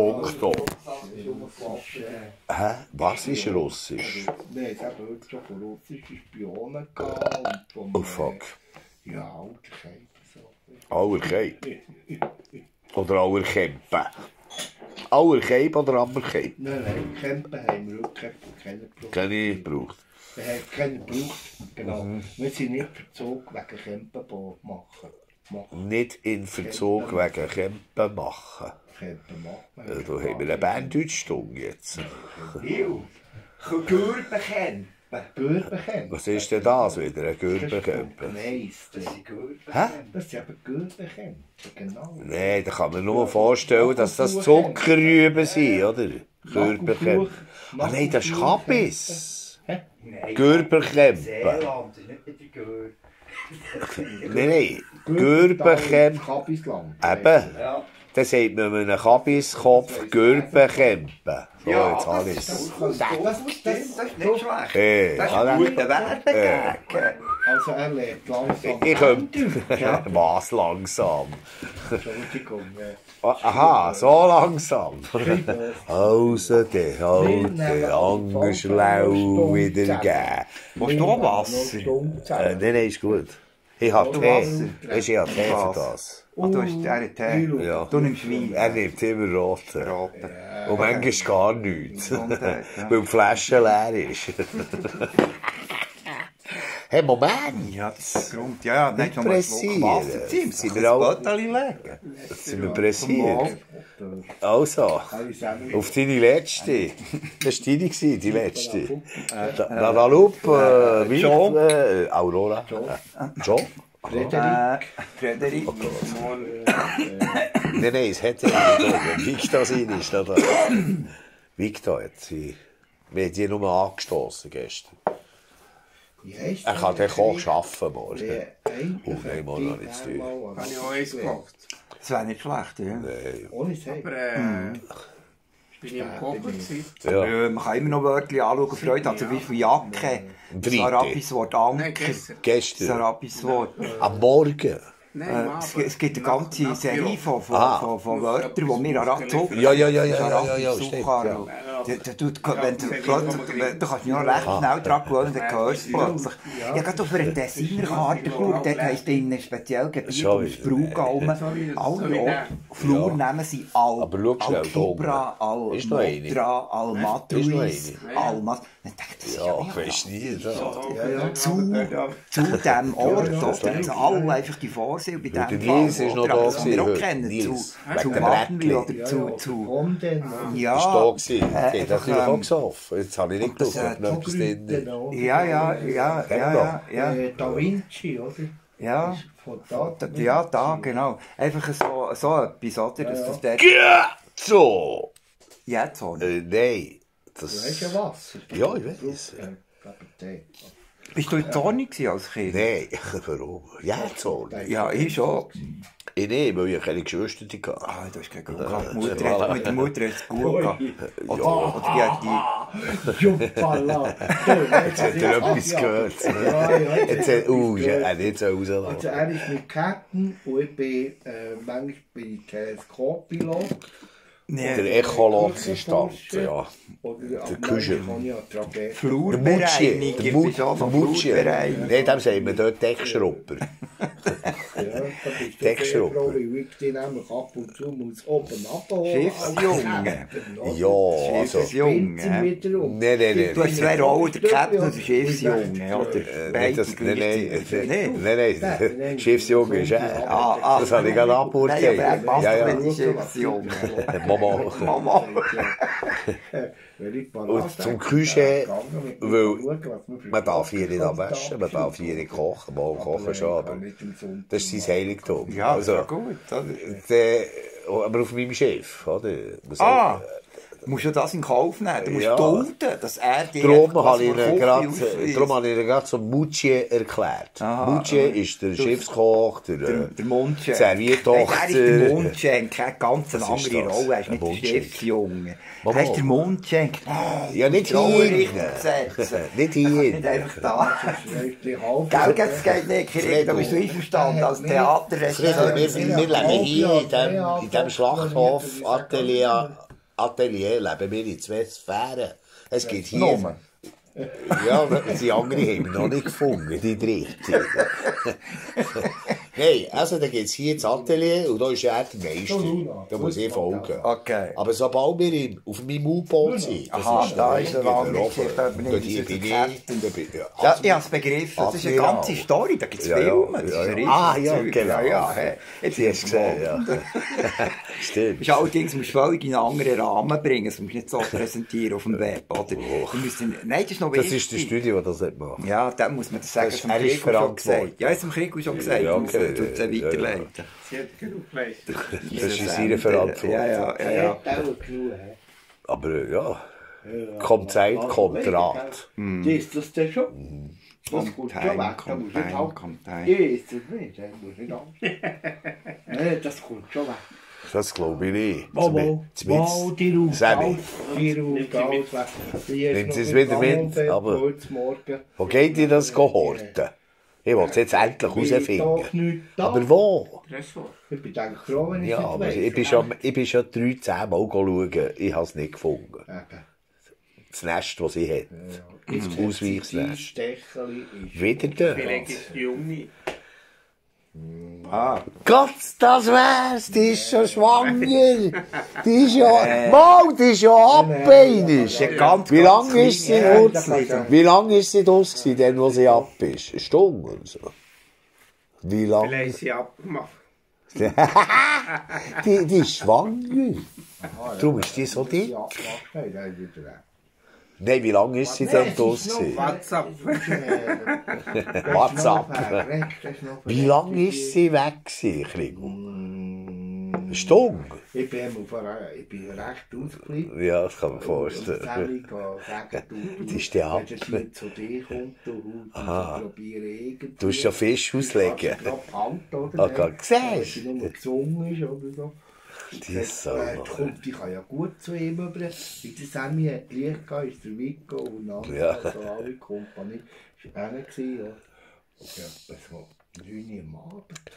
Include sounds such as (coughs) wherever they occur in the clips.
Punkto. Hä? Was ist Russisch? Nein, es haben heute schon von russischen Spionen gehabt. Oh fuck. Äh, ja. So. Allerkeip. Oder Allerkempen. Allerkeip oder Ammerkeip? Nein, nein, Campen haben wir wirklich keinen gebraucht. Keine gebraucht. Wir haben keinen gebraucht. Genau. Wir sind nicht verzog wegen Campen machen. Machen. Nicht in Verzug wegen Campen machen. Campen machen. Äh, Da haben wir eine Berndeutschstunde jetzt. Hiu. Gürbenkämpen. Gürbenkämpen. Was ist denn das wieder? Ein Gürbekämpen? Nein, das sind Gürbenkämpen. Hä? das sind aber Gürbenkämpen. Genau. Nein, da kann man nur vorstellen, dass das Zuckerrüben sind, oder? Gürbekämpen. Ah nein, das ist Kabis. Nein. Gürbekämpen. Seeland ist nicht mit der Gür. (laughs) Nein, nein. Gürbekämpen. Kabisland. Eben. Ja. Dann sagt man einem Kabiskopf Gürbekämpen. So, Ja, jetzt habe das das, das, ist nicht schlecht. Hey, Das ist ein guter Werbegag. Also er lebt langsam. Ich könnte. (laughs) Was langsam? Entschuldigung. äh, Aha, so langsam. Also, der alte Angerschlau wieder geben. Willst du auch Wasser? Äh, nein, nein, ist gut. Ich habe Tee. Du, Ich habe Tee für das. Ah, du hast einen Tee. Ja. Du nimmst Wein. Er nimmt immer roten. Roten. Und manchmal gar nichts. Gesundheit, ja. Weil die Flasche leer ist. hey, Moment. Ja, das ist der Grund. Ja, ja, nein, schon mal einen Schluck pressieren. Wasser ziehen. Sind Ein wir auch- Bötteli legen. Jetzt sind wir pressiert. Äh, Also, auf deine letzte. Das war deine, gewesen, die letzte. Nadalup, äh, wie? Joe. Äh, Aurora. Äh, Joe? Frederik. Frederik. Nein, nein, es hätte ja nicht. Victor sein ist da. Victor hat sie. Wir haben die nur angestoßen gestern. Er kann den Koch arbeiten morgen. Der Oh, nein, morgen noch nicht zu tun. Habe ich auch eins gemacht. Das wäre nicht schlecht, ja. Ohne Sagen. Äh, bin ich am Kochen gewesen. Ja. Äh, man kann immer noch Wörter anschauen. Freude hat zum Beispiel Jacke. Das Dritte. arabisches Wort Nein, Anker. gestern. Das Wort. Am Morgen. Nein, Äh, es, es gibt eine ganze nach Serie von, von, Ah. von, von Wörtern, die wir Arab Zucker. Ja, ja, ja, ja, Das ist ja, Arabisch ja, ja, stimmt, Zucker. ja. Der- der tut- wenn du, plötzlich- wenn- du kannst dich noch recht schnell dran gewöhnen, dann hörst du plötzlich. Ich habe gerade auf einer Designerkarte geschaut, dort heisst in einem speziellen Gebiet Schon ums wieder. Braugalmen, Sorry, alle Orte, Flurnamen sind Al, Aber Al-Kibra? Al-Motra, Al-Matruis? Al-Mas. Dann dachte ich, das ist ja Ja, wie ich weiß nie. Da. zu, zu (laughs) diesem Ort, oder? Zu alle einfach die Vorsee, bei der dem Nils ist noch oder? da Das, was wir gewesen auch kennen, Nils. zu, dem Rädchen. oder zu, zu, ja, Ist da gewesen. äh, Der hat einfach, natürlich auch gesoffen. Jetzt habe ich nicht das, gewusst, ob noch etwas drin ist. ja, ja, ja, ja, ja, ja, Äh, Da Vinci, oder? ja, Von da. da, ja, da, genau. Einfach so, so etwas, oder? Dass das dort, So. jetzt nicht. Äh, nein. Das... ja Wasser. Ja, ich weiß. Äh. Bist du in Zorni gewesen als Kind? Nein, (laughs) warum? Ja, so. Ja, ich schon. Ich nicht, weil ich keine Geschwister hatte. Ah, du hast keinen Grund gehabt. Die Mutter hat, mit der Mutter hat es gut gehabt. Oder, oder die hat die... Juppala. Jetzt hat er etwas gehört. Ja, ja. Jetzt hat... Uh, er hat nicht so Also rauslassen. er ist mit Ketten und ich bin, äh, manchmal bin ich Teleskoppilot. Der Nee, Echolot ist da. Ja. Der Küche. Der Mutschi. Der der Mutschi. Nein, dem sagen wir dort Deckschrupper. (laughs) Deckschrupper. die nämlich ab und zu muss oben abholen. Schiffsjunge. (laughs) Ja, also... Schiffsjunge. Nein, nein, nein. Du hast zwei Rollen, der Captain und der Schiffsjunge, oder? Äh, Beide nein, nein, Schiffsjunge ist er. Ah, ah. Das habe ich gerade abgeholt. Nein, aber er passt in Schiffsjunge. Mama. Mama. Und zum Küche, weil man darf hier nicht abwaschen, man darf hier nicht kochen, mal kochen schon, aber das ist sein Heiligtum. Ja, also, gut. aber auf meinem Chef, oder? Ah, musst du das in Kauf nehmen? Du musst Ja. dulden, dass er dir Darum einfach habe ich ihn gerade, Kaffee ausweist. darum habe ich ihn gerade so Mutsche erklärt. Aha, Mutsche aha. ist der Schiffskoch, der, Der, äh, der Mundschenk. Serviertochter. Er ist der Mundschenk, keine ganz eine Was ist andere? Rolle. Er ist nicht der Mundschenk? Chefsjunge. Mama. Er ist der Mundschenk. Ja, nicht hier. (laughs) Nicht Nicht hier. einfach da. Gell, das geht nicht, da bist du einverstanden als Theaterregisseur. Wir, leben hier in dem Schlachthof Atelier Atelier leben wir in zwei Sphären. Es gibt hier... Nomen. Ja, die anderen haben wir noch nicht gefunden, die dritte. (laughs) Nein, also da gibt es hier das Atelier und da ist er der Meister. Da muss ich folgen. Okay. Aber sobald wir auf meinem U-Boot sind, das Aha, ist da der ist eine. Geschichte, da bin ich bin ich. ja, ich habe es begriffen. Das ist eine ganze Story. Da gibt es. Filme. Das ist Ja, ein Ah, ja, genau. Ja. Jetzt Die hast du gesehen, ja. (laughs) Stimmt. Ist allerdings musst du völlig in einen anderen Rahmen bringen. Das musst du nicht so präsentieren auf dem Web, oder? (laughs) Musst, nein, das ist noch Das wichtig. ist das Studio, das das nicht macht. Ja, dann muss man das sagen. Das ist- Das er hat ist Krieg schon gesagt. Ja, ist dem Krieg schon gesagt. Ja, ja. weiterleiten. Sie hat genug geleistet. Das ist in seiner Verantwortung. Ja, ja, ja. ja. Hat auch genug? Aber äh, ja, kommt Zeit, kommt Rat. Die ist das denn schon? (laughs) Das kommt schon weg, da Kommt ein, halt. kommt ist es nicht, da muss nicht Angst. Nein, das kommt schon weg. Das glaube ich nicht. Wow, wow, die alles, die ist Nimmt sie es wieder mit, aber-. Wo geht ihr das horten? Ich will es jetzt endlich herausfinden. Aber wo? Ich bin eigentlich froh, wenn ich Ja, es aber nicht ich bin schon, ich bin schon 13 Mal schauen. Ich habe es nicht gefunden. Eben. Das Nest, das sie hat. Jetzt Das hat sie Ausweichsnest. Wieder da. Vielleicht ist die Junge. Ah, Gott, das wär's. Die ist schon schwanger. (laughs) Die ist ja, mal, die ist ja ja ganz, Wie lange ist sie ich Wie lange ist sie draus gewesen, denn, wo sie ab ist? Eine Stunde oder so? Wie lange? Vielleicht ist sie abgemacht. (laughs) Die, die ist schwanger. Darum ist die so dick. Nein, wie lange ist sie denn gewesen? WhatsApp. (laughs) (laughs) WhatsApp. Wie lange ist sie weg Krigo? Eine Stunde? Ich bin, ich bin recht ausgeblieben. Ja, das kann man vorstellen. (laughs) Die ist ja ab. Wenn sie zu dir kommt, du, probiere irgendwie. Du musst ja Fisch auslegen. Ich glaube, alt, oder? Ah, Wenn sie nur gezwungen ist oder so. Die ist so. Äh, kommt, ich kann ja gut zu ihm über. Wie der Sammy hat Licht gehabt, ist der Vico und Nando, Ja. also alle Kompanie. Das war einer, ja. Ja, es war 9 Uhr am Abend, 10 Uhr am Abend, gell.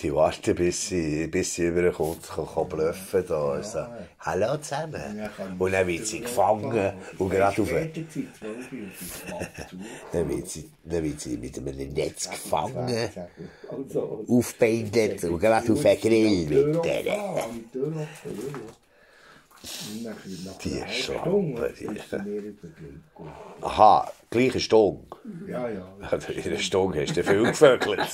Die warten, bis sie, bis sie überkommt, kann, kann bluffen da. und so, Hallo zusammen. Und dann wird sie gefangen und gerade auf Später Zeit, 12 Uhr, und sie macht zu. dann wird sie, dann wird sie mit einem Netz gefangen, Also, aufgebeindet und gerade auf den Grill mit der. Die ist schon aber, die- Aha, gleiche Stunde. Ja, ja. (laughs) In einer Stunde hast du viel gevögelt. (laughs)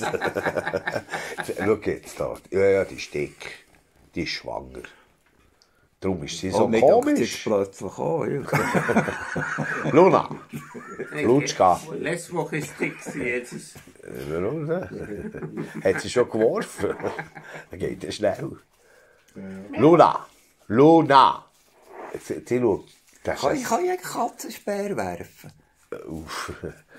Schau jetzt da. Ja, ja, die ist dick. Die ist schwanger. Darum ist sie so oh, komisch. plötzlich auch. Ja. (laughs) Luna, Lutschka. Letzte Woche ist dick, jetzt ist Warum denn? Hat sie schon geworfen? Dann geht es schnell. Luna, Luna. Sie, schaut. Das Kann ich kann ja einen Katzenspeer werfen. uff.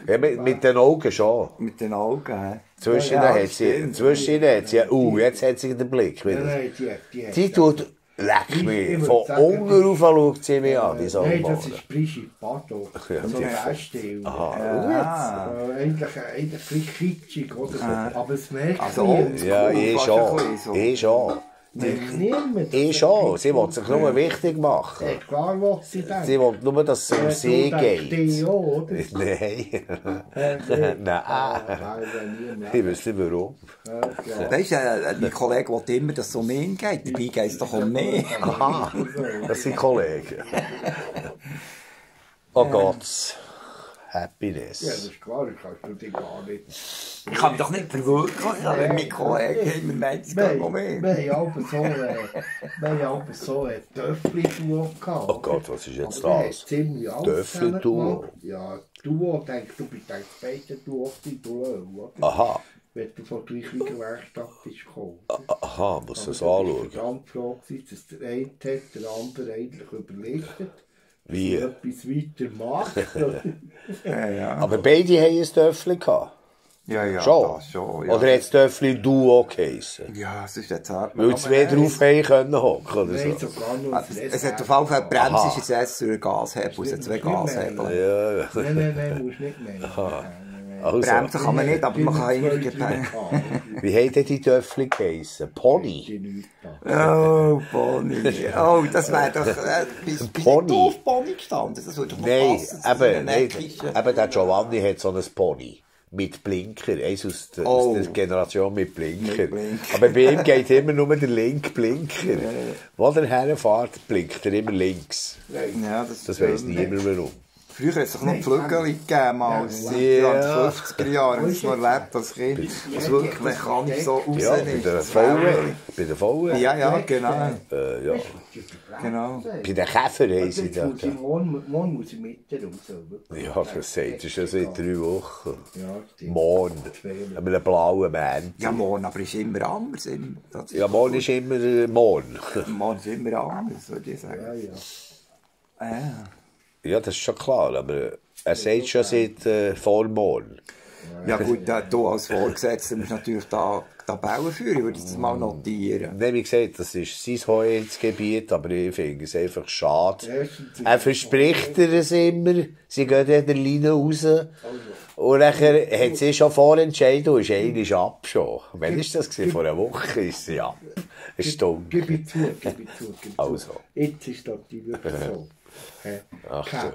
ja, mit, mit den Augen schon. Mit den Augen. hä? Zwischen Ja, hat sie, stimmt. zwischen hat sie, uh, jetzt hat sie den Blick wieder. Nein, die, die, Die tut, leck Ich- mich, ich von unten rauf schaut sie mich an, die Nein, das ist Brigitte Bardot. So ein Wäschstil. Ah. Äh, eigentlich, eigentlich ein bisschen kitschig, oder? Aber es merkt Also. Ja, ich fast schon, ich schon. Niemand. Ich schon, sie will sich nur wichtig machen. Ja, klar, was sie denkt. Sie will nur, dass es um sie Du denkst geht. die (laughs) auch, oder? Nein. (laughs) Nein. (laughs) Ich wüsste nicht warum. Ja, Weißt du, äh, mein Kollege will immer, dass es um ihn geht. Dabei geht es doch um mich. Aha, das sind Kollegen. Oh Gott. Ja, Happiness. das ist klar, das kannst du dir gar nicht. Ich mich doch nicht mein Kollege immer meint, es Wir geht um haben mich. wir haben aber so, äh, wir haben aber so ein Töffli-Duo gehabt. Oh Gott, was ist jetzt Aber das? Töffli-Duo? Ja, Duo, denk, du bist das beste Duo auf die Duo, oder? Aha, Wenn du von der gleichen Werkstatt bist gekommen. aha, muss das anschauen. Das war die Frage, dass der eine hat, der andere eigentlich überlichtet. Wie? Etwas weiter macht. oder? (laughs) Ja, ja. Aber beide haben ein Töffel gehabt. Ja, ja, Schon? das schon. Ja. Oder hat das Töffel Duo geheissen? Ja, es ist jetzt hart. Weil zwei drauf haben können hocken oder Nein, so. sogar nur Also, das es hat auf jeden Fall, Bremse ist jetzt erst durch Gashebel, es hat zwei Gashebel. Ja, ja. Nein, nein, nein, musst nicht mehr. Also. Bremsen kann man nicht, aber man kann einige... Wie haben denn die Töffel geheissen? Pony? Oh, Pony. (laughs) Oh, das wäre doch... Äh, bist, bist Pony. du auf Pony gestanden? Das würde doch Nein, eben, nein, eben der Giovanni hat so ein Pony. Mit Blinker, eins aus der, Oh. aus der Generation mit Blinker. Mit Blinker. Aber bei ihm geht immer nur der linke Blinker. (laughs) Wo der herfährt, blinkt er immer links. Ja, das, Das weiss niemand warum. Früher hat es doch noch Flügel gegeben, mal. in Ja. den 50er Jahren. Ich habe es noch erlebt als Kind. Das wirklich mechanisch so raus Ja, bei der Faule. Bei der Faule? Ja, ja, genau. Äh, ja. Genau. Bei den Käfer haben sie Jetzt da. muss ich morgen, muss ich mit raus. Ja, das sagt er schon seit drei Wochen. Ja. Morgen. An einem blauen Mann. Ja, morgen, aber ist immer anders. im- Das ist Ja, morgen ist immer äh, morgen. morgen ist immer anders, würde ich Ja, sagen. ja. Ja. Ja, das ist schon klar, aber er sagt schon seit äh, vor morgen. Ja gut, da, du als Vorgesetzter musst natürlich da die Tabellen führen, ich würde das mal notieren. Nein, wie gesagt, das ist sein Hoheitsgebiet, aber ich finde es einfach schade. Er verspricht es immer, sie gehen in der Linie raus. Und nachher hat sie schon vorentscheiden und ist eigentlich ab schon. Wann ist das? Gewesen? Vor einer Woche ist sie ab. Eine Stunde. Gib ich zu, gib ich zu, gib ich Also. zu. Jetzt ist das die wirklich so. Hä? (laughs) Ach so.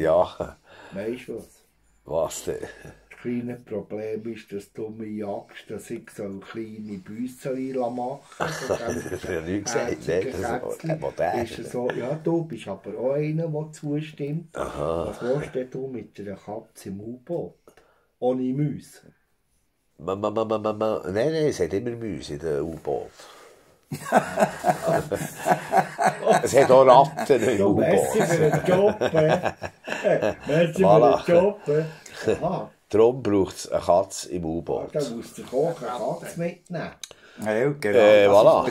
Ja, Weisst du was? was denn? Das kleine Problem ist, dass du mich jagst, dass ich so kleine Büsseli machen. (laughs) Das ich nicht gesagt, ne? Das ist so ja, du bist aber auch einer, der zustimmt. Was willst denn du mit einer Katze im U-Boot? Ohne Mäuse. Ma. Nein, nein, es hat immer Mäuse in den U-Boot. (laughs) es hat auch Ratten im Ja, merci für U-Boot. den Job. äh. Merci Voilà. für den Job. (laughs) äh. Aha, Darum braucht es eine Katze im U-Boot. da musst du Koch eine Katze mitnehmen. Ja, genau. Äh, voilà.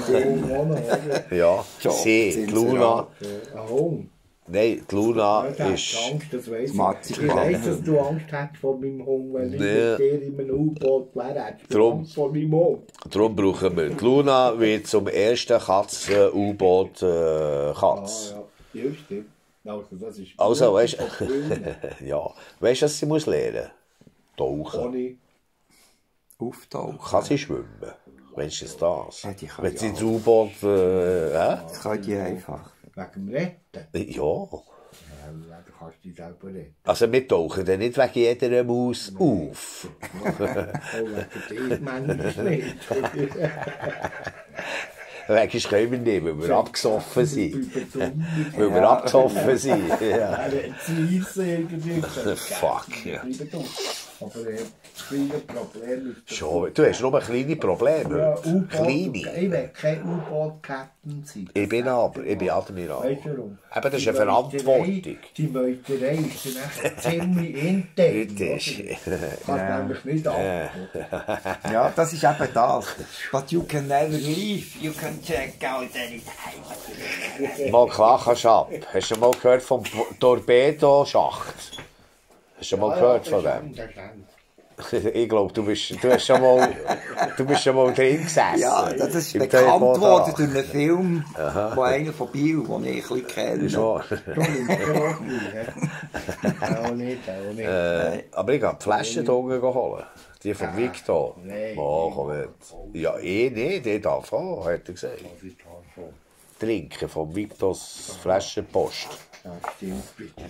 Ja, sie, Luna. Ein Hund. Nein, die Luna hat ist. Angst, das weiss ich. Ich weiss, dass du Angst hast vor meinem Hund, wenn ich Nee. mit dir in einem U-Boot wäre. Drum. Angst vor meinem Hund. Darum brauchen wir. Die Luna wird zum ersten Katzen-U-Boot äh, Katz. Ah, ja. Ja, stimmt. Also, das ist Also, weißt das du. (laughs) ja. Weißt du, was sie muss lernen? Tauchen. Ohne Auftauchen. Kann sie schwimmen? Wenigstens das. Ja, die kann Wenn sie ins U-Boot. Äh, hä? Das kann die einfach. Wegen dem Retten. Ja. Ja, du kannst dich selber retten. Also wir tauchen dann nicht wegen jeder Maus auf. Oh, wegen dir manchmal nicht. Wegen können wir nicht, weil wir abgesoffen sind. Weil wir abgesoffen sind. Ja. Fuck, ja. Aber das kleine Problem ist... dass Schon, du hast nur kleine Probleme. Ja, Kleine. ich will kein U-Boot-Captain sein. Ich bin aber, ich bin Admiral. Weißt du warum? Eben, das ist eine Verantwortung. Die Meuterei ist dann echt ziemlich intern. (laughs) Das? (laughs) Kannst nämlich nicht ab. Ja, das ist eben das. But you can never leave. You can check out anytime. Mal klar kannst du ab. Hast du mal gehört vom Torpedoschacht? Hast du mal gehört von dem? Ich glaube, du, bist, du, hast schon mal, du bist schon mal drin gesessen. Ja, das ist Im bekannt worden durch einen Film, wo einer von Biel, den ich ein bisschen kenne. Ist wahr. Auch nicht, auch nicht. Äh, aber ich habe die Flaschen holen. Die von Victor. nein. Oh, komm jetzt. Ja, eh nicht, ich darf auch, hat er gesagt. Trinken von Victors Flaschenpost. Ja, stimmt, bitte.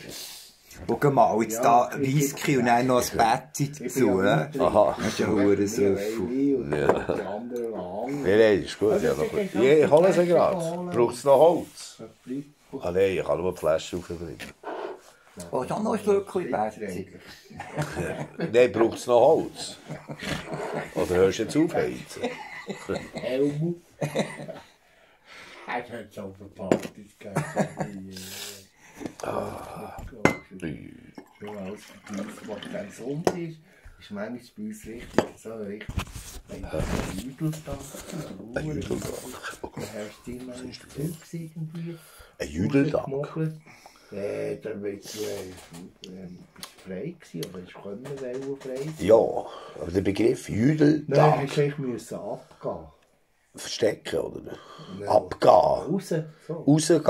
Schau mal, jetzt Ja, da Whisky und dann noch ein bin dazu. ja Aha. Das ist ja die anderen lang. Nein, nein, ist gut. Ja, noch gut. Ja, ich hole sie gerade. Braucht es noch Holz? Ah nein, ich kann nur die Flasche aufbringen. Oh, auch noch ein Stückchen Bettchen. (laughs) Nein, braucht es noch Holz? Oder hörst du jetzt auf heizen? Helmut. Hij heeft zo verpakt. Dus kijk, Zo als uns, was kein Sonntag ist, ist manchmal bei uns richtig, so richtig, wenn du einen Jüdeltag Ein Jüdeltag. dann hast du immer ein Zeugs irgendwie Ein Jüdeltag? Äh, dann bist du, äh, ähm, bist du frei gewesen, oder hast du können frei sein. Ja, aber der Begriff Nein, Jüdeltag hast du eigentlich abgehen. Verstecken, oder? Nein. Abgehen. Raus, so. Rausgehen.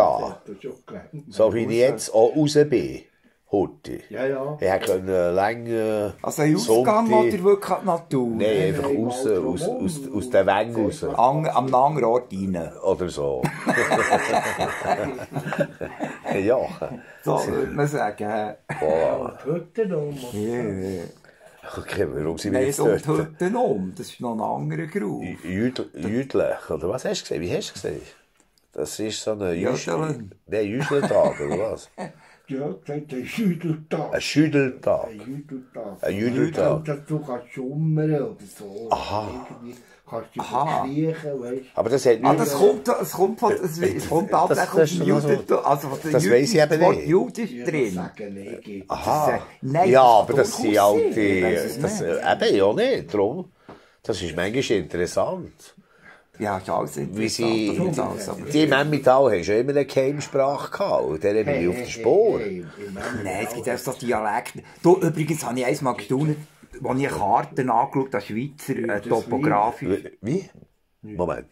So wie ich jetzt auch raus bin. Hutti. Ja, ja. Ich konnte lange. Also ein Ausgang oder wirklich an die Natur? Nein, einfach nein, raus, aus, aus, aus den Wängen raus. An, am anderen Ort rein. Oder so. (laughs) ja. So würde man sagen. hä? Wow. Die Hütte noch. Ja, ja. Okay, warum sind wir Nein, jetzt dort? Hütte um. Das ist noch ein anderer Grau. Jüdle, Jüdle, oder was hast du gesehen? Wie hast du gesehen? Das ist so. Nein, Jüdletag, oder was? (laughs) Ja, gesagt, ein Schütteltag. Ein Schüdeltag. Ein Jüdeltag. Ein Jüdeltag. Dass du kannst schummern oder so. Aha. Irgendwie kannst du Aha. kriechen, weißt Aber das hat Ah, nicht... das kommt, das kommt von, das, es kommt Das- dem noch so- Judentum, also von der das weiss ich eben das Wort nicht. Judisch du. drin. Sagen, nee. Aha. Nein, ja, aber das sind alte... Äh, eben, ja nicht, darum. Das ist manchmal interessant. Ja, ist alles Wie sie... Die im Emmental haben schon immer eine Geheimsprache gehabt. Und der bin ich auf der Spur. Nein, es gibt auch so Dialekte. Du, übrigens habe ich einmal gestaunt, als ich Karten angeschaut habe, Schweizer äh, das topografisch. Wie? Moment.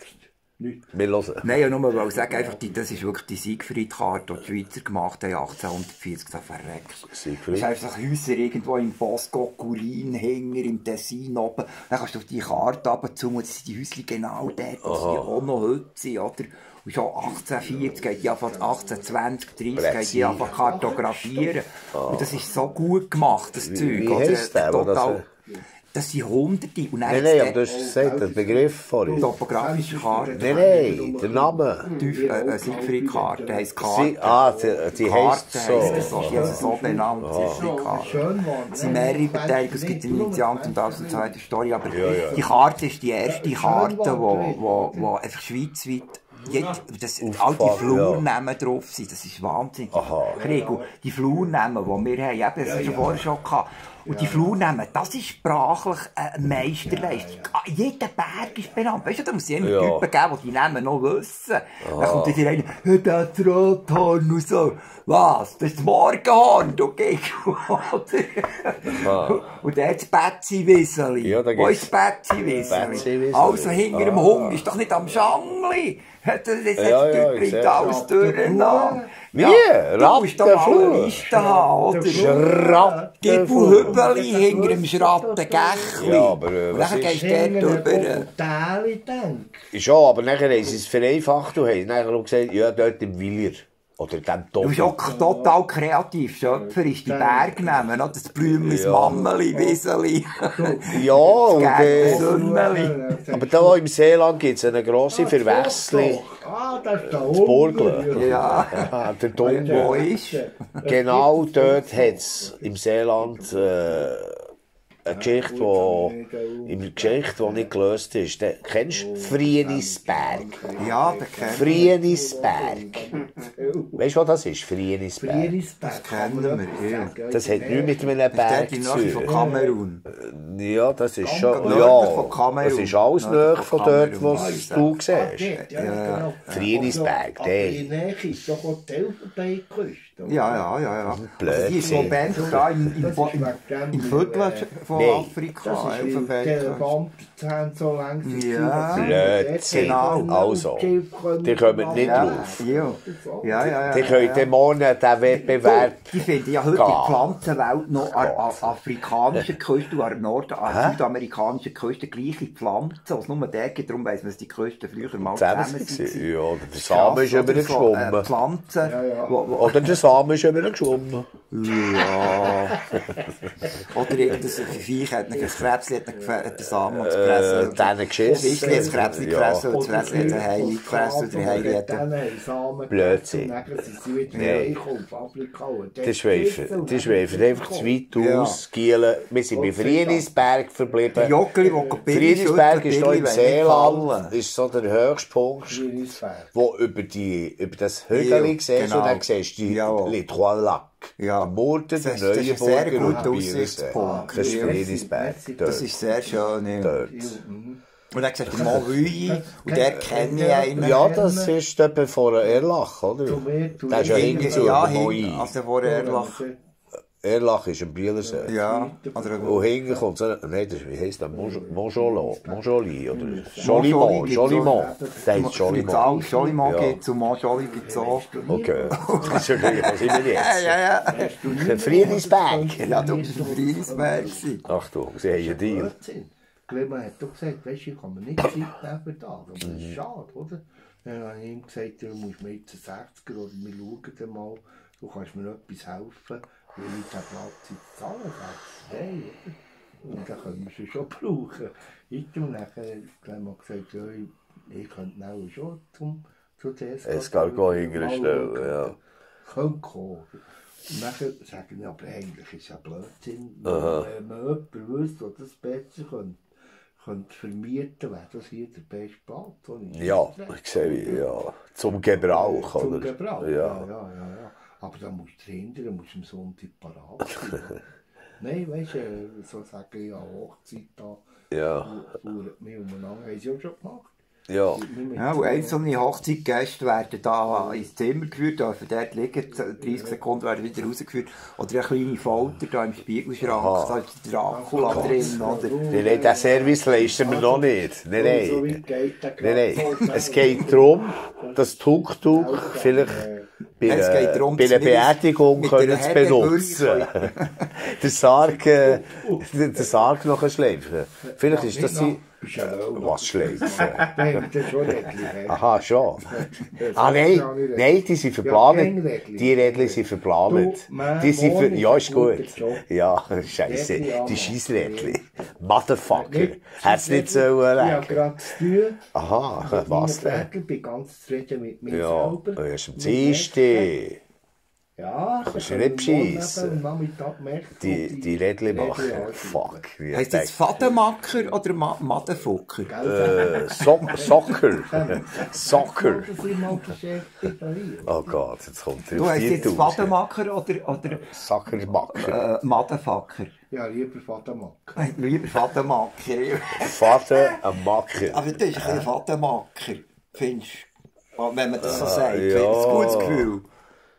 Nicht. Wir hören. Nein, ja, nur weil ich sagen, einfach, die, das ist wirklich die Siegfried-Karte, die die Schweizer gemacht haben, 1840, so verreckt. Siegfried. Das ist einfach Häuser irgendwo im Bosco, Curin, Hänger, im Tessin oben. Dann kannst du auf die Karte runterzoomen, das sind die Häuschen genau dort, wo sie auch noch heute sind, oder? Und schon 1840 geht die einfach 1820, 30 geht Präzise. die einfach kartografieren. Und das ist so gut gemacht, das Zeug. wie oder? heisst der, Total, das sind Hunderte. Und Nein, nein, aber du hast gesagt, der Begriff vorhin. topografische Karten. Nein, nein, der Name. Die äh, Siegfried-Karte heisst Sie, Karte. ah, die, die heisst Karte heisst so. so. Die heisst so benannt, Siegfried-Karte. Schön war. Es sind mehrere Beteiligte, es gibt einen Initiant und das und so weiter Story, aber die Karte ist die erste Karte, wo, wo, wo einfach schweizweit das, all die Flurnamen drauf sind, das ist wahnsinnig. Krieg. Und die Flurnamen, die wir haben, eben, das hast du vorher schon gehabt. Und die Flurnamen, das ist sprachlich eine Meisterleistung. Ah, Jeder Berg ist benannt. Weißt du, da muss es immer Ja. Typen geben, die die Namen noch wissen. Dann kommt wieder einer, «Hey, das Rothorn und so. Was? Das ist das Morgenhorn, du Gig, oder? (laughs) Und der hat das Bätzi-Wisseli. Ja, da Wo ist das? Bätzi-Wisseli. Also hinter dem. Hund, ist doch nicht am Schangli. Hat er das Ja, ja, jetzt ja, sehe. alles durcheinander? Wie? Du musst doch mal Rattenflur? eine Liste haben, oder? Schrappen. Gibel Hübeli hinter dem Schrappengächli. Ja, aber, äh, Und was dann ist- gehst du dort denk. Ja, aber nachher haben sie es vereinfacht und haben nachher gesagt, ja, dort im Willier. Oder dem Du bist auch total kreativ, schöpferisch, die Berge nehmen, oder? das Blümlis, Ja. Mammeli, Wieseli, Ja, (laughs) und, äh, Sümmeli. aber da im Seeland gibt es eine grosse Verwechslung. Ah, das ist da Burgeln. Ja, (laughs) Ah, der wo Dunkel. ist? Genau dort hat es im Seeland äh, eine Geschichte, die im Geschichte, die nicht gelöst ist. Der, kennst du Frienisberg? Ja, der kennt Frienisberg. (laughs) Weißt du, was das ist? Frienisberg. Frierisberg. kennen wir, ja. Das hat nichts mit einem Der Berg zu Nähe von tun. Kamerun. Ja, das ist schon. Ja, von das ist alles näher von von dort, was du siehst. Ja, genau. Frienisberg, Aber der. in Nähe ist doch auch die Oder? Ja, ja, ja, ja. Also die ist Blödsinn. so Band da im, im, im, dem, Viertel äh, von. Afrika. Das ist, weil die Elfenbein. Elefanten so lang sind. Ja. Blödsinn. Genau. Also, die kommen nicht Ja, drauf. ja, ja, ja. ja, Die ja, können ja. morgen den Wettbewerb. Die finden ja heute Gehen. die Pflanzenwelt noch an, an afrikanischer Küste und an Nord an südamerikanischer Küste gleiche Pflanzen, als nur der gibt. Darum weiss man, dass die Küsten früher mal Zusammen zusammen sind. Ja, oder der Samen ist oder? So, äh, übergeschwommen. Pflanzen, wo, wo, Oder der Samen ist übergeschwommen. ja. (laughs) Oder irgendein Viech hat einen Krebs, hat einen Gef- hat den Samen und. Äh, denen geschissen. Ich habe das Krebs nicht Ja. gefressen und das Fressen hat einen Heili gefressen oder Heili hat einen- Blödsinn. Die schweifen, die schweifen einfach zu weit Ja. aus. Gielen. Wir sind bei Frienisberg verblieben. Der Frienisberg ist hier im Seeland, ist so der höchste Punkt, wo über, die, über das Hügel Ja, siehst und dann siehst du die. Les Trois Lacs. Ja. Murten, Das der ist- das ist ein sehr guter. Aussichtspunkt. Das ist Ja. Frienisberg. Das ist sehr schön. Ja. Dort. Und dann siehst du Montvuille und der (laughs) kenne ich einen. Ja, das ist etwa vor Erlach, oder? Das ist ja hinten zu, ja, der hin, Moi. also vor Erlach. Erlach ist am Bielersee. Ja, Und hinten kommt so, nein, das, wie heisst der? Monjolo, Monjoli, oder Jolimont, Jolimont. Der heisst Jolimont. Jolimont es und Monjoli gibt es auch. Okay, das ist ja gleich, was Ja, jetzt? ja, ja. Ein (laughs) Friedensberg. Ja, du bist ein Friedensberg. Achtung, sie haben einen Deal. Clement hat doch gesagt, weißt du, ich kann mir nicht Zeit nehmen da. Das Mhm. ist schade, oder? Dann habe ich ihm gesagt, du musst mir jetzt einen 60er oder wir schauen dann mal, du kannst mir etwas helfen, weil ich den Platz jetzt zahlen, 60 Steine, oder? Und dann können wir sie schon brauchen. Ich und nachher hat Clement gesagt, ja, ich, ich könnte auch schon zum, zu CS Es geht gar hinstellen, ja. Könnte kommen. Und nachher sagen wir, aber eigentlich ist ja Blödsinn. Wenn man jemanden wüsste, der das besser könnte, könnte vermieten, wäre das hier der beste Platz. Ja, ich sehe, ja. Zum Gebrauch, Zum oder? Gebrauch, ja, Ja. ja, ja. Aber dann musst du hindern, musst am Sonntag parat sein. (laughs) Nein, weißt du, so sagen ja Hochzeit da, Ja, fuhren mich umeinander, haben sie auch schon gemacht. ja. Ja, und ein so eine Hochzeitgäste werden da ins Zimmer geführt, dürfen dort liegen, 30 Sekunden werden wieder rausgeführt. Oder eine kleine Folter da im Spiegelschrank, da ist der Dracula drin, oder? Nein, nein, diesen Service leisten wir noch nicht. Nein, So nein. weit geht der Nein, nein. Es geht darum, dass Tuk-Tuk vielleicht bei Es geht einer, darum, bei einer Beerdigung können zu benutzen. den (laughs) Sarg, äh, den den Sarg noch schleifen. Vielleicht ist das ja. Was Rädchen. (laughs) Aha, schon. (laughs) Ah, nein, nein, die sind Ja, verplant. Die Rädchen sind verplant. Die sind morgen ja, ist gut. Ja, scheiße. Die. Scheissrädchen. Motherfucker. Hätt's nicht so recht. gerade zu tun. Aha, was denn? Ich bin ganz zufrieden mit mir Ja, selber. er ist am Dienstag. Ja, du merken, Die, die Rädchen machen. Fuck. Heißt das Fadenmacker oder Ma Madenfucker? Äh, so Soccer. Soccer. Das ist mal beschäftigt hier. Oh Gott, jetzt kommt der Du heißt jetzt 4000. Fadenmacker oder, oder Soccermacher. äh, Madenfucker? Ja, lieber. Äh, Lieber Fadenmacker. Vater ein Macker. Aber das ist ein Fadenmacker, findest du? Wenn man das so sagt, ja. ja. ein gutes Gefühl.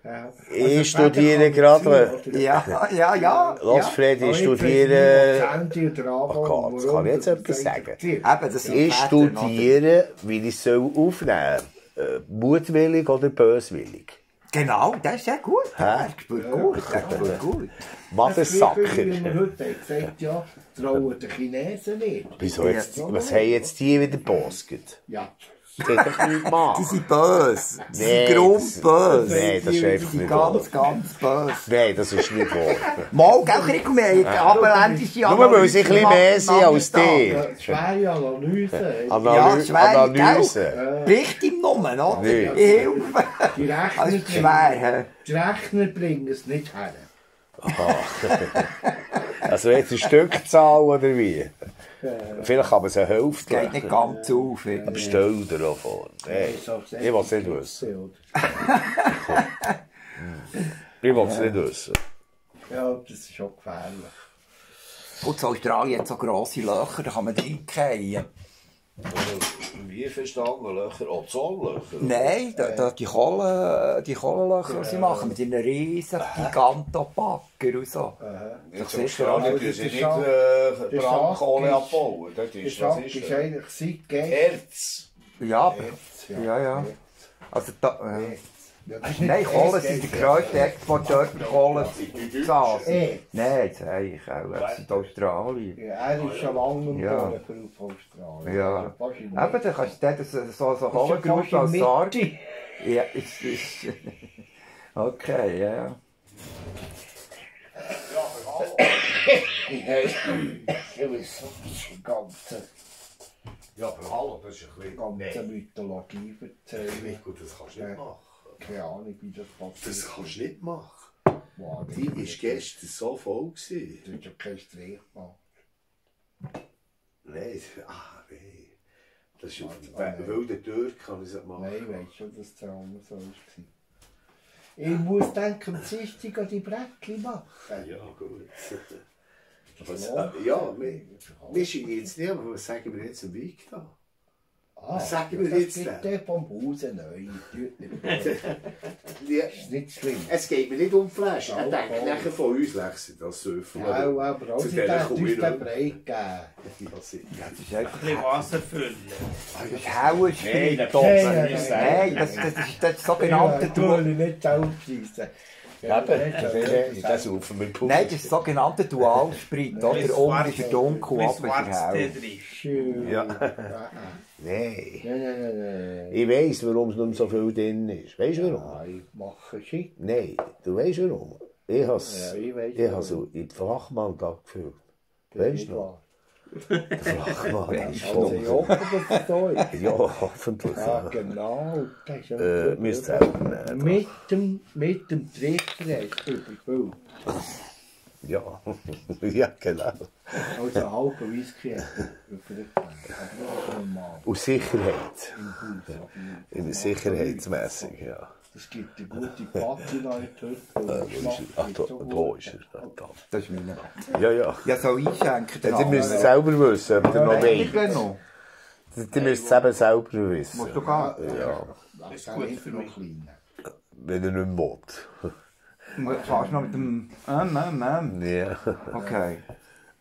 Ja. Ich studiere gerade. Ja, ja, ja. Los, Freddy, ich studiere. Oh Gott, kann ich jetzt etwas sagen? Eben, das Ich studiere, wie ich soll aufnehmen soll. Äh, Mutwillig oder böswillig? Genau, das ist sehr gut. Das spürt gut, das spürt gut. Mothersucker. Wie wir heute haben gesagt, ja, trauen den Chinesen nicht. Wieso jetzt, was haben jetzt die wieder gepostet? Ja. Das hat doch nichts Die gemacht. sind böse. Die Nee, sind grundböse. Nein, das ist Die einfach sind nicht wahr. ganz, ganz böse. Nein, das ist nicht wahr. Mal, gell, krieg mehr. Abendländische Nur weil sie ein bisschen mehr sind als die. die. Ja, Schwere Analyse. Ja, Analy schwer, Analyse. Bricht im Namen, oder? Nee. Ich helfe. Die Das Rechner, ist schwer, die Rechner bringen es nicht her. (laughs) Also jetzt eine Stückzahl oder wie? Vielleicht kann man es eine Hälfte Geht nicht ganz auf. Aber stell dir auch vor. Hey, ich will es nicht wissen. (laughs) Ich will es nicht wissen. Ja, das ist schon gefährlich. Gut, in Australien hat so grosse Löcher, da kann man reingehen. Wie verstanden? Löcher? Ozonlöcher? Nein, da, da, die, Kohle, die Kohlenlöcher, die sie machen, mit einem riesen Gigantopacker und so. Das ist ja nicht, das ist nicht äh, Braunkohle abbauen. Das ist, Schack ist ist das? eigentlich seit Geld. Erz. Ja, aber, ja. ja, ja. Also da, äh, Ja, das ist nicht nein, Kohle Erz, sind der grösste Exporteur für Kohle. Saß. Erz. Nein, das sage ich auch, das sind Australien. Ja, er ist schon lange im Ja. Boden auf Australien. Ja. Also fast in Eben, dann kannst du dort so, so, so Ist Kohlegrund ja fast als in Sarg. Mitte. Ja, ist, ist. (laughs) Okay, ja, ja. (coughs) Ja, das ist die ganze, Ja, aber hallo, das ist ein ganze bisschen... Mythologie erzählen. gut, das kannst du nicht machen. Keine Ahnung, wie das passiert. Das kannst du nicht machen. Wow, Die war gestern so voll. Gewesen. Das ist ja kein Strich gemacht. Nein, ah, nein. Das ist auf der wilden Türk, kann ich es machen. Nein, weißt schon, dass der andere so war. Ich muss denken, am Dienstag die Brettchen machen. Ja, gut. (laughs) Was, ja, wir, wir schicken jetzt nicht, aber was sagen wir jetzt am Weg da? Ah, Was sagen wir das jetzt gibt denn? der vom Hause neu. Tut nicht böse. ist nicht schlimm. Es geht mir nicht um Flash. Er denkt nachher von uns, Lexi, das Söffel. Ja, aber auch Zu nicht dieser der Kuh uns noch. den Brei gegeben. Das ist einfach Ein bisschen Wasser füllen. das ist Hauensprit. Nein, Nein, nein, das Nein, das, das ist das sogenannte... Ja, du nicht aufschießen. Eben, das saufen wir Puppen. Nein, das ist sogenannte Dualsprit, oder? Oben ist er dunkel, Mit oben ist er Schwarztee hell. drin. Schön. Ja. Ah, Nein. Nein, nein, nein, nein. Ich weiss, warum es nicht mehr so viel drin ist. Weißt du warum? Ja, ich mache schick. Nein, du weißt warum. Ich habe es Ja, ich weiss ich has so in die Flachmann abgefüllt. Weißt du noch? Der Flachmann. Also, ich hoffe, dass es so ist. Ja, hoffentlich. (laughs) Ja, genau. Das ist ja Äh, gut. müsst ihr selber nehmen. Mit dem, mit dem Trichter hast du überfüllt. Ja. (laughs) ja, genau. Also einen halben Whisky. Und Sicherheit. Im Haus. aber In sicherheitsmässig, ja. Es gibt eine gute Patina in er? Ach, da, ist er. Da, da. Das ist meine. Ja, ja. Ja, so einschenken. Ja, ihr müsst es selber wissen, ob ihr noch Ich wollt. noch. Ihr müsst es eben selber wissen. Musst du gehen? Ja, Das ist gut für mich. Kleine. wenn ihr nicht mehr wollt. Du fährst noch mit dem... Ähm, ähm, ähm. Ja. Okay.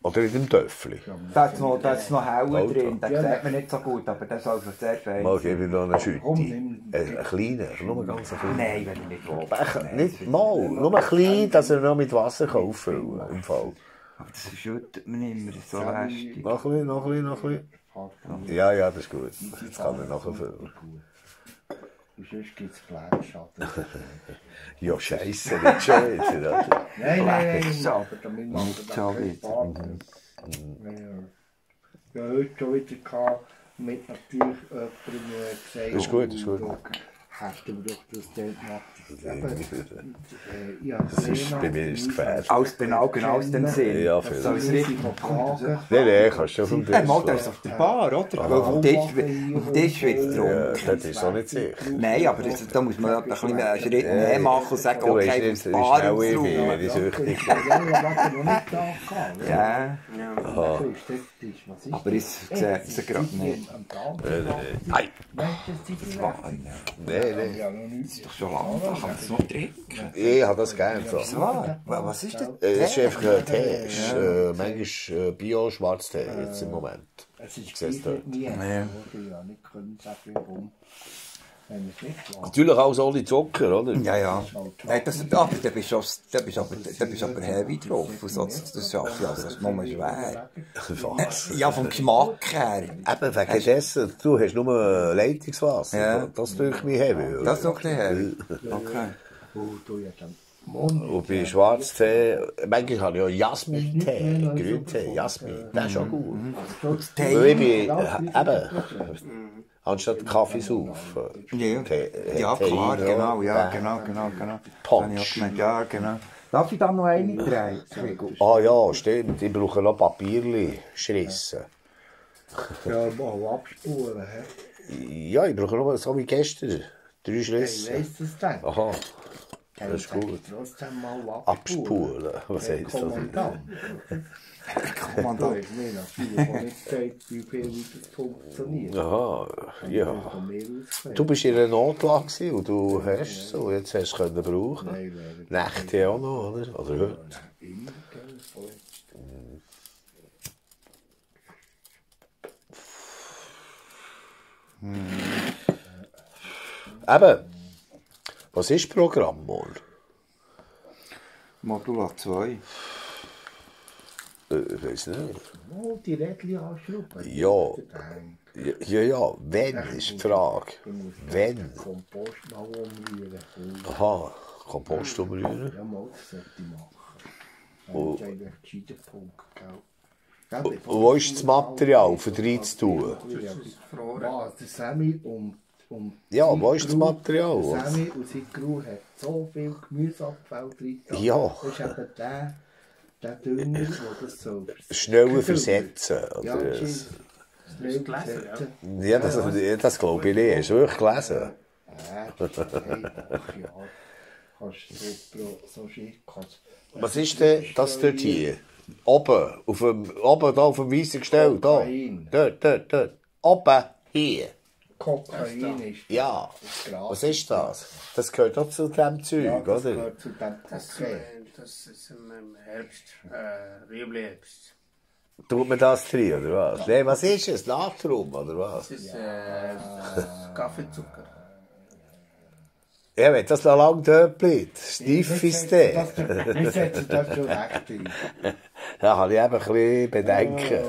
Oder in dem Töffel. Da ist noch, da ist noch Haue Auto. drin. Den Ja, sieht man nicht so gut, aber der ist also sehr fein. Mal gebe ich noch eine Schütte. Ein kleiner, nur ganz ein kleiner. Nein, wenn ich nicht will. Becher, nicht mal, nur ein klein, dass er noch mit Wasser kann auffüllen kann. Im Fall. Aber das schüttet man immer so lästig. Noch ein bisschen, noch ein bisschen, noch ein bisschen. Ja, ja, das ist gut. Jetzt kann er nachfüllen. Und sonst gibt es Fleischschaden. Ja, scheisse, nicht schon wieder. oder? Nein, nein, nein, Fleischschaden. aber damit machen wir schon dann wieder. keinen Spaß. Ja, ja, heute schon wieder gehabt, mit natürlich jemandem äh, gesagt, Das ist gut, das ist gut. Du Hätten wir doch das. Eben, äh, ja, Das ist bei mir ist es gefährlich. Aus genau, genau aus dem Sinn. Ja, Das viel. soll es ich richtig- fragen. (laughs) Nein, nein, kannst du vom Hey, mal, Tisch der ist auf der Bar, oder? Weil auf dem Tisch, auf dem Tisch wird es Ja, getrunken. das ist auch nicht sicher. Nein, aber das, da muss man ein bisschen einen Schritt mehr machen und sagen, Du okay, die Bar schnell ich bin, ausräumen. wenn ich süchtig Ja, ja. Ja, ist das, das ist- ist aber das? ich sehe es gerade nicht. Am Tag. Nein, Nein, das ist. Doch schon lange, da kann man es noch trinken. Ich habe das gerne so. So, wa- was ist das? Das ist einfach ein Tee. Das ist, äh, manchmal äh, Bio-Schwarztee jetzt im Moment. Es ist mit mir. Ja. Ja, nicht können sagen, warum. Natürlich auch so ohne Zucker, oder? Ja, ja. Nein, das, aber da bist du da bist aber, da bist aber heavy drauf. Und das das schaffst du also, das ist nur schwer. Was? Ja, vom Geschmack her. Eben, wegen dessen, du hast nur Leitungswasser. Ja. Das durch mich heavy. oder? Das ist noch ein heavy. Okay. Oh. Und bei Schwarztee, manchmal habe ich auch Jasmin-Tee, Grüntee, Jasmin, das ist schon gut. Weil ich bin, äh, eben, anstatt Kaffee saufen. Ja, Tee- ja Tee, klar, ja. genau, ja, genau, genau, genau. Punch. Gemeint, Ja, genau. Darf ich da noch eine drehen? Ah ja, stimmt, ich brauche noch Papierli, Schrissen. Ja, mal abspulen. hä? Ja, ich brauche noch so wie gestern, drei Schrissen. weiss das dann. Aha, das ist gut. Abspulen. was heisst das? Kommandant. Du Kommandant. hast mir natürlich auch nicht gesagt, wie viel wie das funktioniert. Aha, ja. Von mir aus gesagt. Du bist in einer Notlage gewesen und du hast so, jetzt hast du es können brauchen. Nein, nein, Nächte auch noch, oder? Oder heute. immer, gell, vorletzt. Eben, was ist Programm mal? Modula 2. Äh, Ich weiß nicht. Oh, die Rädchen anschrauben. Ja. Ja, ja, wenn ist die Frage. Wenn? Kompost mal umrühren. Aha, Kompost umrühren. Ja, mal, das sollte ich machen. Dann ist eigentlich ein gescheiter Punkt, gell? Und wo ist das Material, für drei zu tun? Was, der Sammy und, und Ja, wo ist das Material? Der Sammy und sein Crew hat so viel Gemüseabfall drin. Ja. Das ist eben der, der Dünger, der das so... Schneller versetzen. Ja, Oder? das ist schnell gelesen, versetzen. Ja, das, das, das glaube ich nicht. Hast du wirklich gelesen? Ja, hey, ach ja. Kannst du so, schick... Was ist denn das dort hier? Oben, auf dem, oben da auf dem weißen Gestell, da. Kokain. Dort, dort, dort. Oben, hier. Kokain ist Ja. das. Was ist das? Das gehört auch zu dem Zeug, Ja, das oder? gehört zu dem Das, äh, das ist im Herbst, äh, Rüebli-Herbst. Tut man das drin, oder was? Nein, was ist es? Natrum, oder was? Das ist äh, Kaffeezucker. Ja, wenn das noch lange dort bleibt. Stief ist der. Wir setzen das schon recht ein. Da habe ich eben ein bisschen Bedenken.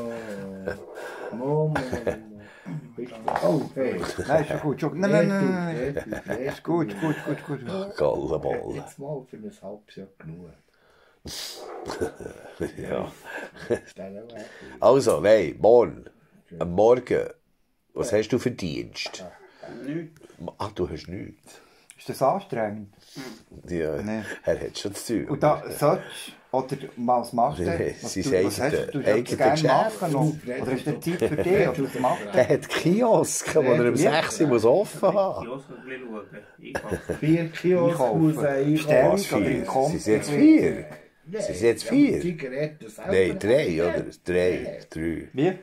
Oh. Oh, hey. Nein, ist schon gut. Schon, nein, nein, nein, nein. nein. Ist Ist gut, gut, gut, gut. Gallenball. Jetzt mal für ein halbes Jahr genug. Ja. Also, nein, morgen. Am Morgen. Was hast du für Dienst? Nichts. Ah, du hast nichts. Ist das anstrengend? Ja, Nee. er hat schon zu tun. Und da sollst oder was machst du? Nee, Was, sie du, was hast du? Du eigene würdest gerne Geschäft. machen noch? Oder ist das Zeit für dich? Oder was macht Der hat Kiosk, wo er um 6 Uhr muss offen haben Kiosk. Einkaufen. Vier Einkaufen. muss er einkaufen. oder muss. Sie sind jetzt vier. Nee, Sie sind jetzt vier. Nein, drei, oder? Drei, drei. Wie?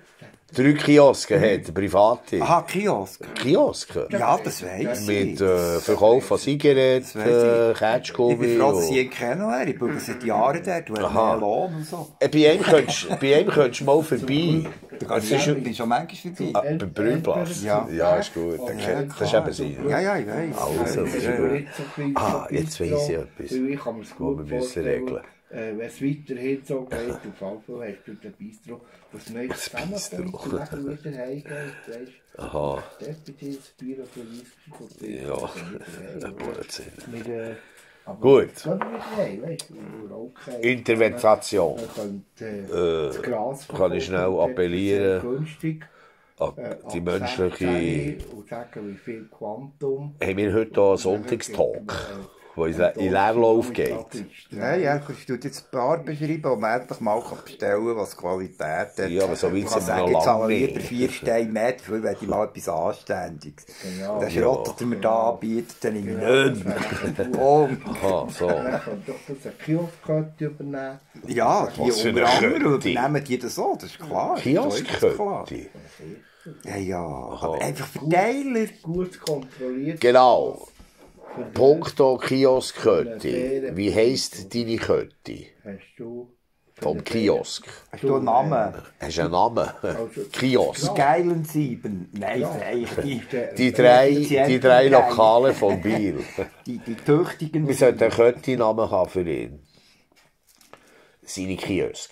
Drei Kioske hat private. Aha, Kiosk. Kioske. Ja, das weiss ich. Mit äh, Verkauf von Zigaretten, Das weiss ich. Ketschgummi. bin froh, dass ich ihn kenne. Ich bin seit Jahren dort. Du hast Aha. mehr Lohn und so. Äh, Bei ihm könntest bei ihm könntest du mal vorbei. Du kannst Das ist ich bin schon manchmal vorbei. Ah, beim Brühlplatz. Ja. Ja, ist gut. Der kennt- Das ist eben sein. Ja, ja, ich weiß. Also, das ist ja, gut. Ah, jetzt weiss ich etwas, was gut wir müssen regeln. Äh, wenn es weiterhin so geht, auf jeden Fall hast du den Bistro, dass du nicht zusammenkommst und nachher wieder (laughs) heimgehst, weißt Aha. du. Definitiv Bier oder Whisky. Ja, ein Blödsinn. Mit, äh, aber Gut. Du. Intervention. Man könnte äh, das Gras kann ich schnell appellieren. günstig. An Äh, die ab menschliche. 16 Und sagen, wie viel Quantum. Haben wir heute hier einen Sonntagstalk, der in in Leerlauf geht. Ja, ja, kannst du jetzt ein paar beschreiben, wo man endlich mal bestellen kann, was Qualität hat. Ja, aber so weit Ich sind wir noch lange zahle ich nicht. lieber vier Steine mehr, dafür will ich mal etwas Anständiges. Genau. Der Schrott, den er da anbietet, den ich nicht mehr. Oh, Aha, so. Dann könnte doch das eine Kioskkette übernehmen. ja, die Was für eine unter anderem übernehmen die das so, das ist klar. Kioskkette. Ja, ja, aber einfach Verteiler. Gut kontrolliert. Genau. Punkto Kioskkette. Wie heisst deine Kette? Hast du Vom Kiosk. Hast du einen Namen? Hast du einen Namen? Kiosk. Geilen Sieben. Nein, (laughs) die, Die drei, die drei Lokale von Biel. die, die tüchtigen. Wir sollten einen Kötti-Namen haben für ihn. Seine Kiosk.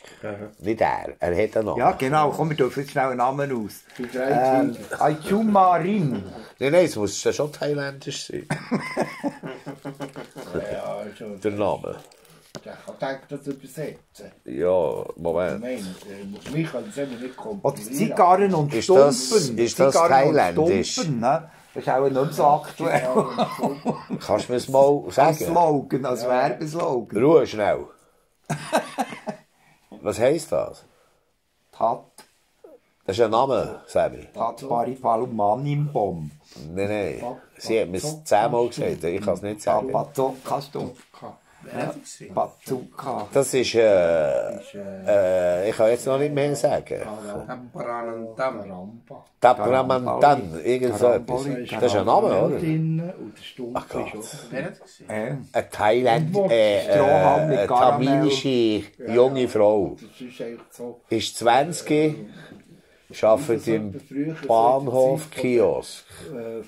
Nicht er, er hat einen Namen. Ja, genau, komm, wir dürfen jetzt schnell einen Namen aus. Ähm? Aichumarin. Nein, nein, es muss ja schon thailändisch sein. (laughs) Ja, also, Der Name. der kann denken, das übersetzen. Ja, Moment. äh, mich kann das eben nicht Oder kontrollieren. Zigarren und Ist Stumpen. das- ist das Zigarren und thailändisch? Stumpen, ne? Das ist auch nicht so aktuell. Kannst du mir das mal Als sagen? Slogan, als Werbeslogan. Ruhe schnell. (laughs) Was heisst das? Tat, Das ist ein Name, Sammy. Tat Paripalum Manimbom. Nein, nein. Sie hat mir es zehnmal gesagt, ich kann es nicht sagen. Bazooka Stumpf. Hat das gesehen? Bazooka. Das ist, äh, äh, ich kann jetzt noch nicht mehr sagen. Paranandam. Rampa. Tapramantan, irgend so etwas. Das ist ein Name, oder? Ach Gott. ist? Äh, Eine Thailand, äh, äh, tamilische junge Frau. Ist. Ist 20, arbeitet im Bahnhof Kiosk. Äh.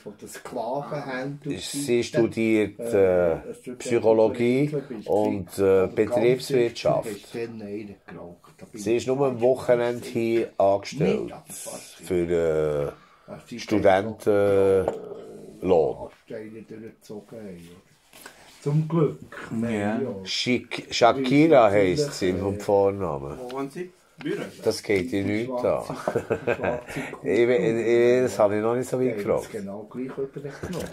Sie studiert äh, Psychologie und äh, Betriebswirtschaft. Sie ist nur am Wochenende hier angestellt für äh, Studentenlohn. Zum Glück. Ja. Shakira heisst sie vom Vornamen. Wo wohnen Sie? Das geht ihr nichts an. (laughs) Das habe ich noch nicht so weit gefragt. Genau gleich übergenommen.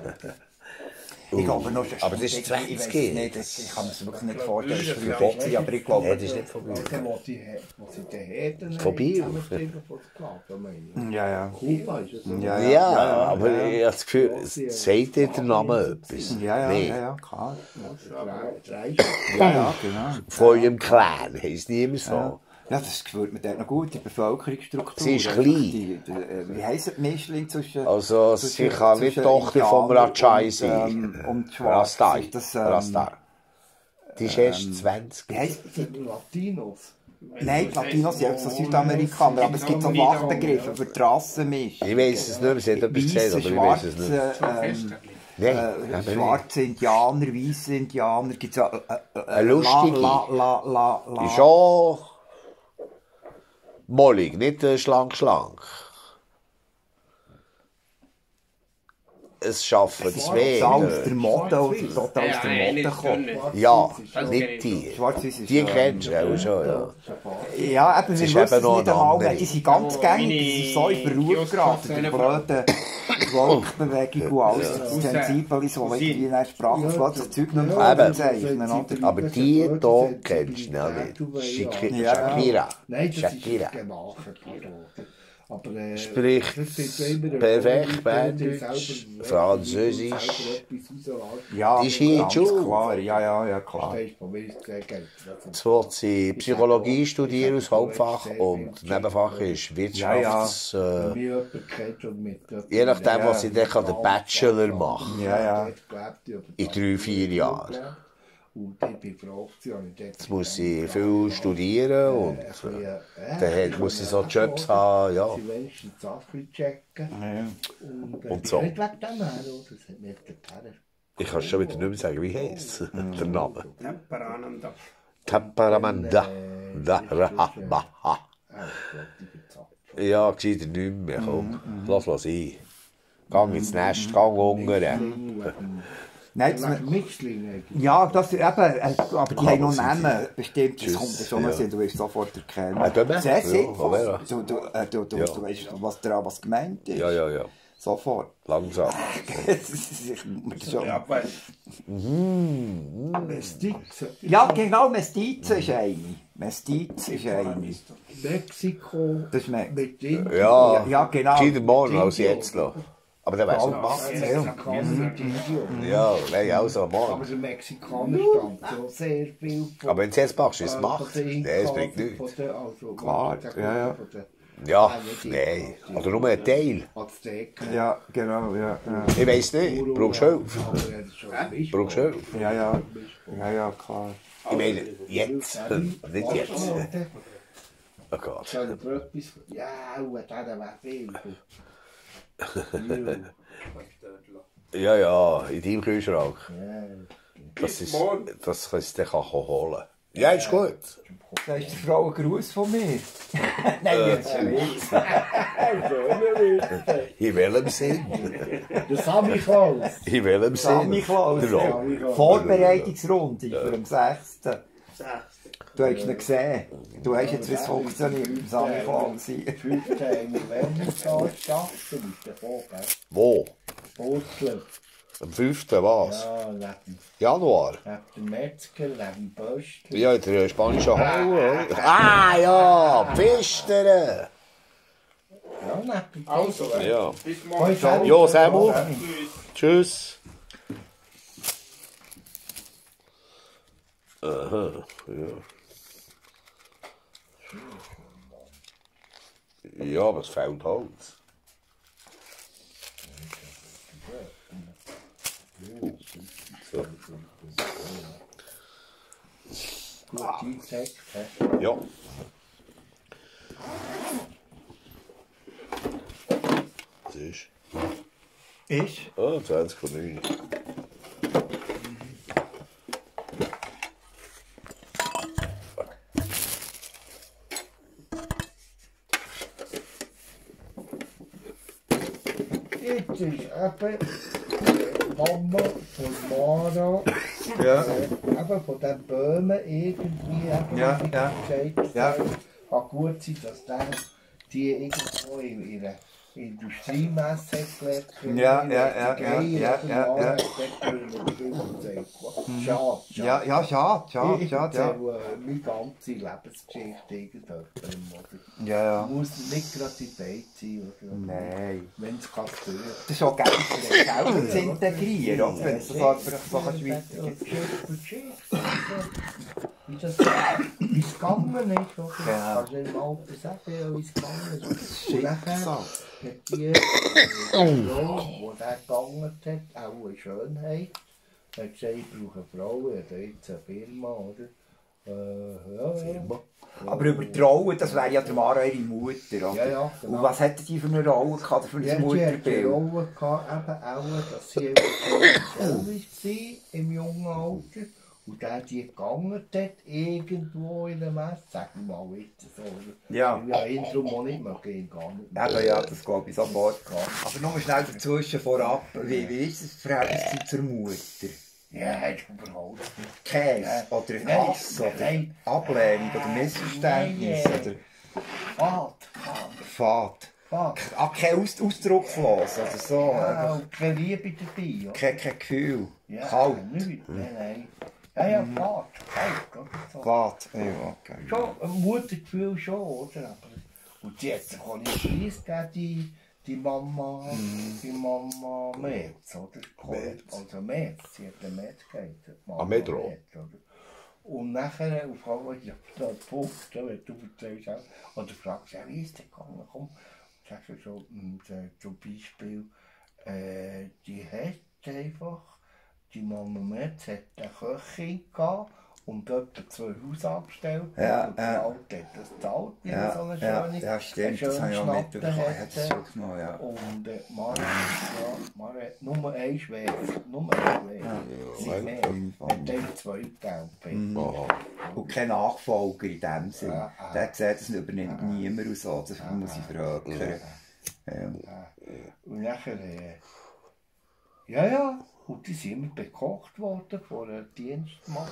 Ich glaube noch, Aber das ist ich- 20 ich weiss G. nicht, das- Ich kann mir das wirklich nicht vorstellen. Das ist Ja, früher gewesen, aber ich glaube, Nein, das ist nicht meine ich. Ja, ja. Kuba ist es so. Ja, Ja, aber ich habe das Gefühl, sagt ihr der Name etwas? Ja, ja, ja, ja, klar. Ja, ja, genau. Von eurem Clan heisst niemand so. Ja, das man dort noch gut, die Bevölkerungsstruktur. Sie ist klein. Die, die, äh, wie heisst die Mischling zwischen... Also, zwischen- sie kann nicht Tochter vom Rajai und, sein. ähm, und Schwarz. Rastai. Das, ähm, Rastai. Die ist erst 20. Wie heisst die? Die Latinos. Nein, die Latinos sind so Südamerikaner, aber es gibt so Fachbegriffe für die Rassenmischung. Ich weiß es nicht mehr, sie hat etwas gesagt, aber ich weiß es nicht. schwarze, ähm, Nein, äh, schwarze Indianer, weiße Indianer, gibt es ja... Äh, äh, Eine lustige. La, la, la, la, Ist schon mollig, nicht äh, schlank, schlank. Es schaffen zwei. Total aus äh, der Mode, oder total aus der Mode gekommen. Ja, Das nicht die. Ist... Die kennst du auch schon, ja. Ja, eben, wir ist wissen es nicht einmal, die sind ganz Ja, gängig, die sind so in Verruf Kiosk- geraten, die blöden Volksbewegung und alles, das. Sensibel, so irgendwie in der Sprache, das das Zeug nicht mehr oder? Aber die hier kennst du nicht. Shaki- Ja. Shakira. Nein, das Shakira. ist gemacht. Aber, äh, Spricht perfekt Berndeutsch, Französisch. Ja, Die ist hier ganz schon. klar, ja, ja, ja, klar. Jetzt will sie Psychologie studieren als Hauptfach und Nebenfach ist Wirtschafts... Äh, kennt und mit je nachdem, was sie dann kann, den Bachelor machen Ja, ja. In drei, vier Jahren. Und ich bin froh, und Jetzt muss sie viel studieren und ein bisschen, äh, äh, dann hat- muss sie so (laughs) Jobs haben, ja. Sie wenigstens Sachen checken. Und, äh, Und so. Nicht wegen dem her, oder? Das hat mir der Terror. Ich kann es schon wieder nicht mehr sagen, wie heisst (laughs) der Name. Temperananda. (laughs) Auch Gott, ich bin zack. Ja, gescheiter nicht mehr, komm. Lass was ein. Gang ins Nest, gang hungern. Nein, das, eigentlich. ja, das eben, äh, aber die haben noch. Namen, bestimmt, das kommt schon ja. du wirst sofort erkennen. Sehr sinnvoll. aber. Du, du, äh, du, du, Ja. du weißt, was daran was gemeint ist. Ja, ja, ja. Sofort. Langsam. (laughs) Schon- Ja, weil Mestize. Ja, genau, Mestize ist eine. Mestize ist eine. Mexiko Das ist me mit Indien. Ja, Ja, genau. gescheiter morgen als jetzt noch. Aber wär's gemacht. Mexikaner mit Indien. Ja, nein, auch so Aber morgen. der Mexikaner stammt so sehr viel von. Aber wenn du es jetzt machst, ist es äh, Macht. den Nein, es bringt nichts. also, Klar, von ja, ja. Ja, nein. Oder nur ein Teil. Ja, genau, ja. Ja, Ich weiss nicht. Brauchst du Hilfe? Aber. Brauchst du Hilfe? ja, ja, ja, ja klar. Ich meine, jetzt. Nicht jetzt. Oh Gott. Soll er etwas... Ja, der wäre viel. Ja, ja, in deinem Kühlschrank. Ja. Das ist, das kannst du dann holen. Ja, ist gut. Da ist die Frau ein Gruß von mir. Nein, jetzt nicht. In welchem Sinn? Der Sammy Klaus. In welchem Sinn? Sammy Klaus. Vorbereitungsrunde für den 6. Du hast ihn gesehen. Du hast jetzt, wie es funktioniert. mit dem Sammy Klaus. 15 November starten ist der Vogel. Wo? Bosler. Am 5. was? Ja, neben, Januar? neben dem Metzger, neben dem Böstler. Ja, in der spanischen Halle. oder? Ah, ja, Pfistern. Ja, neben dem Also, Ja. bis morgen. Sammy. Jo, Samu. Tschüss. Aha, ja. Ja, aber es fehlt Holz. So. Hä? Ja. Was ist? Ist? Ah, 20 von 9. Eben die Mama von Mara, Ja. eben von den Böhmen irgendwie, eben, Ja, wie ja. gesagt Ja. kann gut sein, dass der die irgendwo in ihrer Industriemesse gelernt. Ja, ja, ja, ja, ja, ja, ja. Schade, schade. Ja, ja, schade, schade, schade, ja. meine ganze Lebensgeschichte irgendjemandem. oder? Ja, ja. Muss nicht gerade die Beit sein. Oder? Nein. Wenn es kann. Das ist auch geil, selber zu integrieren, oder? Wenn es das einfach so. Geschichte. Wie wie es gegangen ist. Oder? Genau. Kannst du sagen, ja, wie es gegangen ist. Schicksal. hat die Frau, die der gegangen hat, auch eine Schönheit, hat gesagt, ich brauche eine Frau, ich habe jetzt eine Firma, oder? Äh, ja, ja. Aber über die Rolle, das wäre ja der Mara ihre Mutter. Oder? Ja, ja, genau. Und was hätte die für eine Rolle gehabt, für Ja, das die? Rolle gehabt, eben auch, dass sie eben war im jungen Alter. Und der die gegangen hat, irgendwo in der Messe, sag ich mal jetzt so. oder? Ja. Ja, ihn darum auch nicht mehr gehen, gar nicht. Eben, ja, das glaube ich sofort. Aber nur schnell dazwischen vorab, wie, wie ist das Verhältnis zur Mutter? Ja, hat überhaupt nicht. Käse oder Nein, Hass oder nein. Ablehnung oder Missverständnis Nein, oder Fahrt, Fahrt? Fahrt. Ah, kein Aus ausdruckslos oder so. Ja, keine Liebe dabei, oder? Kein, kein Gefühl. Ja, Kalt. Nicht, nein, nein. Ja, ja, Fahrt, kalt, oder so. Fahrt. Ja, okay. Schon, ein Muttergefühl schon, oder? Aber, und die hat sich auch nicht Preis gegeben, die, die Mama, die Mama Metz, oder? Metz. Also Metz, sie hat den Metz. Mama Ah, Metro. Metz, oder? Und nachher auf einmal, ja, da Punkt, wenn du erzählst, oder fragst, ja, wie ist der gegangen, komm, sagst du so, mm, äh, zum Beispiel, äh, die hat einfach, die Mama Metz hat eine Köchin gehabt und dort zwei Haus angestellt. Ja, und die ja. Hat das gezahlt, wie Ja, so eine ja, schöne, ja, stimmt, eine das habe ich auch mitbekommen. Schnatte Ja, das ja. Und äh, Mara, ja, hat nur ein Schwer, nur ein Schwer. Sie ja, mehr, Fall. hat dann zwei Gelbe. Aha. Und kein Nachfolger in dem Sinn. Ja, ah. Der sieht, das übernimmt niemand und so. Das muss ich verhökern. Ja. Und nachher, äh, ja, ja, und die sind immer bekocht worden von einer Dienstmacht.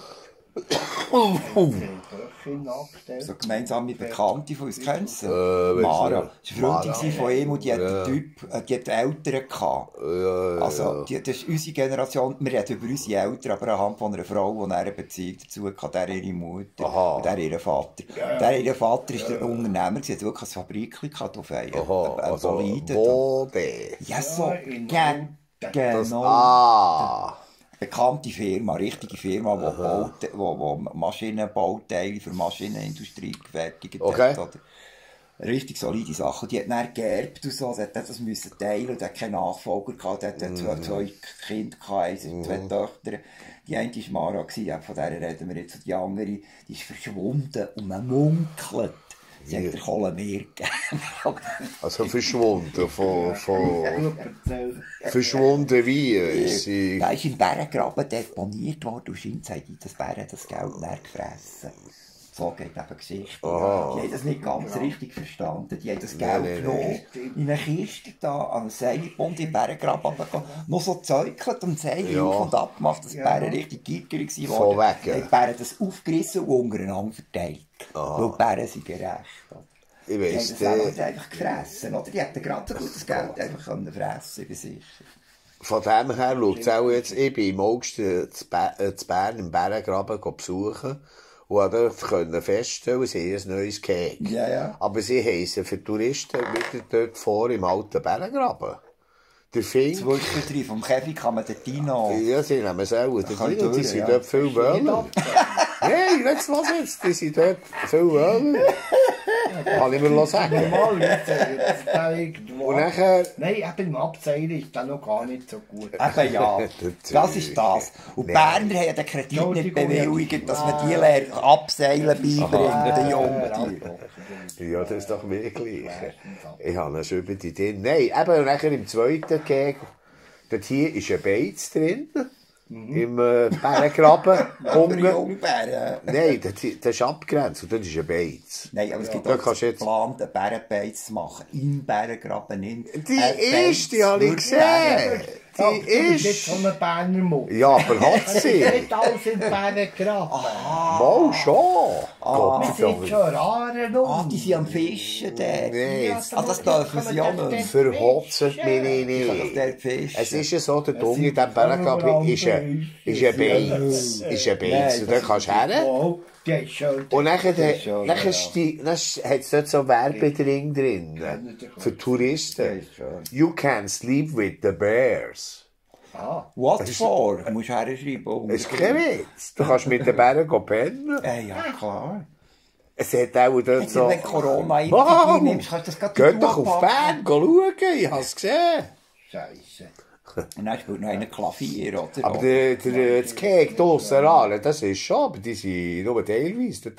Haben sie eine Köchin angestellt. So gemeinsame Bekannte von uns kennst du? Äh, Mara. ich Das war eine Freundin Mara. von ihm und die hat Ja. einen Typ, äh, die hat Eltern gehabt. Ja, ja, Also, die, das ist unsere Generation. Wir reden über unsere Eltern, aber anhand von einer Frau, die eine Beziehung dazu hatte, der ihre Mutter Aha. und der ihr Vater. Der ihr Vater war der Unternehmer, sie hat wirklich ein Fabrik gehabt auf einen, Aha, also, Boliden. wo? Ja, so, Ja, Das, genau. ah, Bekannte Firma, richtige Firma, die Baute, wo, wo Maschinenbauteile für Maschinenindustrie gefertigt Okay. hat. Oder? Richtig solide Sachen. Die hat dann geerbt und so, sie hat das müssen teilen und hat keinen Nachfolger gehabt. Hat dann zwei, zwei Kinder gehabt, und zwei Töchter. Die eine war Mara, gewesen, von der reden wir jetzt. Und die andere, die ist verschwunden und man munkelt. Sie hat der Kohle mehr gegeben. also verschwunden, von, von, verschwunden wie, ist sie, Da ist im Bärengraben deponiert worden und scheint hat das Bären das Geld leer gefressen. So geht eben Geschichte. Aha. Die haben das nicht ganz richtig verstanden. Die haben das Geld nein, genommen, in eine Kiste da an einen Seilbund im Bärengraben runtergegangen, noch so gezäukelt und Seil Ja. auf und ab gemacht, dass die Ja. Bären richtig gierig waren. Von worden. die Bären das aufgerissen und untereinander verteilt. Weil die Bären sind gerecht. ich Die haben weiss, das einfach, der, einfach gefressen. Oder? Die hätten gerade so gut das Geld einfach können fressen können, sicher. von dem her schaut es auch jetzt, ich bin im August äh, zu äh, zu Bern im Bärengraben besuchen dort können feststellen, sie haben ein neues Gehege. Ja, ja. Aber sie heissen für Touristen wieder dort vor im alten Bärengraben. Der Fink, Zwischendrin, vom Kevin kann man den Dino... ja, sie nehmen es auch. Die, kann ich die, sind ja. dort viel Wöhler. Nein, jetzt was jetzt, die sind dort viel Wöhler. Kann ich mir sagen. Normal, jetzt, äh, jetzt da irgendwo. Und nachher, Nein, eben im Abseilen ist das noch gar nicht so gut. Eben ja, (laughs) das ist das. Und die Berner haben den Kredit nicht bewilligt, dass man die lernen, abseilen beibringen, den Jungen. ja, das ist doch mir gleich. Ich habe eine schöne Idee. Nein, eben, und nachher im zweiten Gehege, dort hier ist ein Beiz drin, im äh, Bärengraben, unten. Jungbären. Nein, das, das ist abgrenzt und dort ist ein Beiz. Nein, aber es gibt Da auch kannst du jetzt- geplant, einen Bärenbeiz zu machen. Im Bärengraben. In Die erste habe ich gesehen. Ja, jetzt ist... so ein Berner Mutter. Ja, aber hat (laughs) sie? nicht alles in Berner Graben. Mal schon. Gott Wir sind schon rare Ah, die sind am Fischen dort. Nein, Ah, das dürfen sie ja nicht. verhotzt mich Ich kann doch nicht. dort fischen. Es ist ja so, der Dunge in diesem ist ein, ist ein Beiz. Ist ein Beiz. Und dann kannst du her. Und nachher, ist schon, nachher, ja. sti- dann hat es dort so Werbedring drin. Für Touristen. You can sleep with the bears. Ah, What for? Du musst herschreiben. Das ist kein Witz. Du kannst mit den Bären gehen pennen. (laughs) Äh, ja, klar. Es hat auch dort So. so... Wenn du Corona einnimmst, kannst du das gerade Geht doch auf Bern schauen, ich hab's gesehen. Scheiße. Und dann spielt noch Klavier, oder? Aber der, der, das Keg draussen ran, das ist schon, die sind nur teilweise.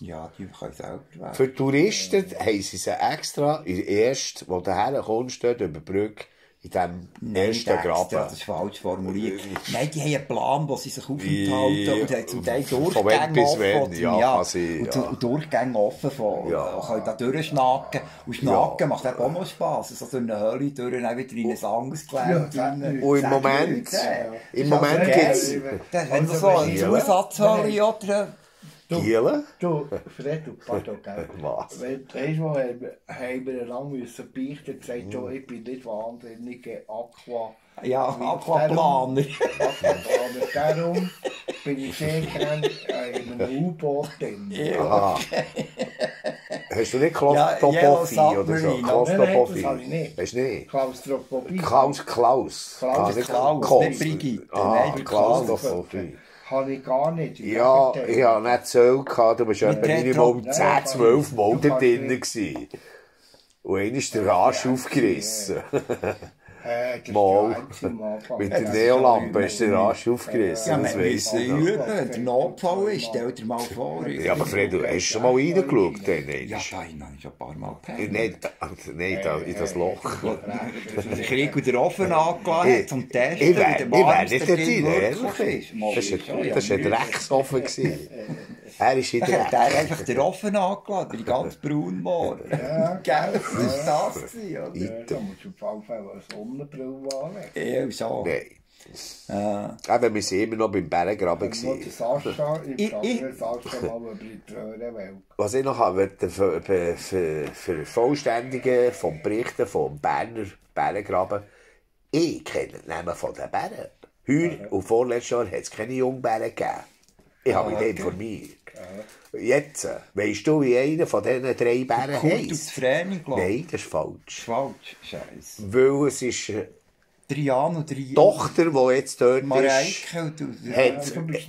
Ja, die können selber wählen. Für Touristen haben sie sie extra, erst, wo du herkommst, dort über die Brücke, in diesem Nein, Graben. Das ist falsch formuliert. Nein, die haben einen Plan, wo sie sich aufenthalten Ja. und haben zum Teil Durchgänge offen. wenn, ja, kann sein, und, ja. und Durchgänge offen von, Ja. können da durchschnacken. Und Schnacken macht eben auch noch Spass. Also so eine Höhle durch und dann wieder in ein anderes Gelände. Ja. Und im Moment, äh. im Moment also gibt's Wenn du so eine Ja. Zusatzhöhle oder... Gielen. Du, Fred, du, pardon, gell? Was? Wenn- Weißt du, wo haben wir- haben wir lang müssen beichten, gesagt, so, ich bin nicht wahnsinnig Aqua. Ja, Darum- Aquaplaner. Aquaplaner. Darum bin ich sehr gerne äh, in einem U-Boot drin. Aha. Hast du nicht Ja, Klaustrophobie Yellow oder so? Submarine. Klaustrophobie. Nein, nein, das habe ich nicht. Hast du nicht? Klaustrophobie. Klaus, Klaus. Klaus, Ah, nicht Klaus, Klaus. nicht Brigitte. Ah, Nein, der Klaustrophobie. Habe ich gar nicht. Im Ja, ich habe nicht so gehabt, du warst Mit Minimum Retro. 10, 12 Mal Du da kannst drin nicht- gewesen. Und einer ist der Arsch aufgerissen. Äh. Mit der Neolampe ist der Arsch aufgerissen, Ja, das weiss ich üben. Der Notfall ist, stell dir mal vor. Ja, aber Fred, du hast schon mal reingeschaut, dann? Ja, habe ich schon ein paar Mal gehabt. Nein, da- nein, da, in das Loch. Der Krieg und der Ofen angeladen hat zum Testen. Ich der ich wär warmste nicht wirklich ehrlich. Das war ja. das war ein Drecksofen. Er ist in Dann hat er Dreck. einfach den Ofen angeladen, die ganz braun geworden. Gell, das war das gewesen, oder? Ja, da musst du auf jeden Fall eine Sonnenbrille anlegen. Ja, so. Nein. Eben, wir waren immer noch beim der gewesen. Sascha, ich Ich- frage ich- Sascha mal über die Tröhrenwelt. Was ich noch habe, für, für, für, Vollständigen vom Berichten vom Berner Bärengraben, ich kenne den Namen von den Bären. Heuer und vorletztes Jahr hat es keine Jungbären gegeben. Ich habe mich da informiert. Jetzt, äh, weisst du, wie einer von diesen drei Bären Kurt aus heisst? Fräning, glaube ich. Nein, das ist falsch. Falsch, scheiße. Weil es ist eine Triano, Triano. Tochter, die jetzt dort ist. Mareike du. Hat- Du bist.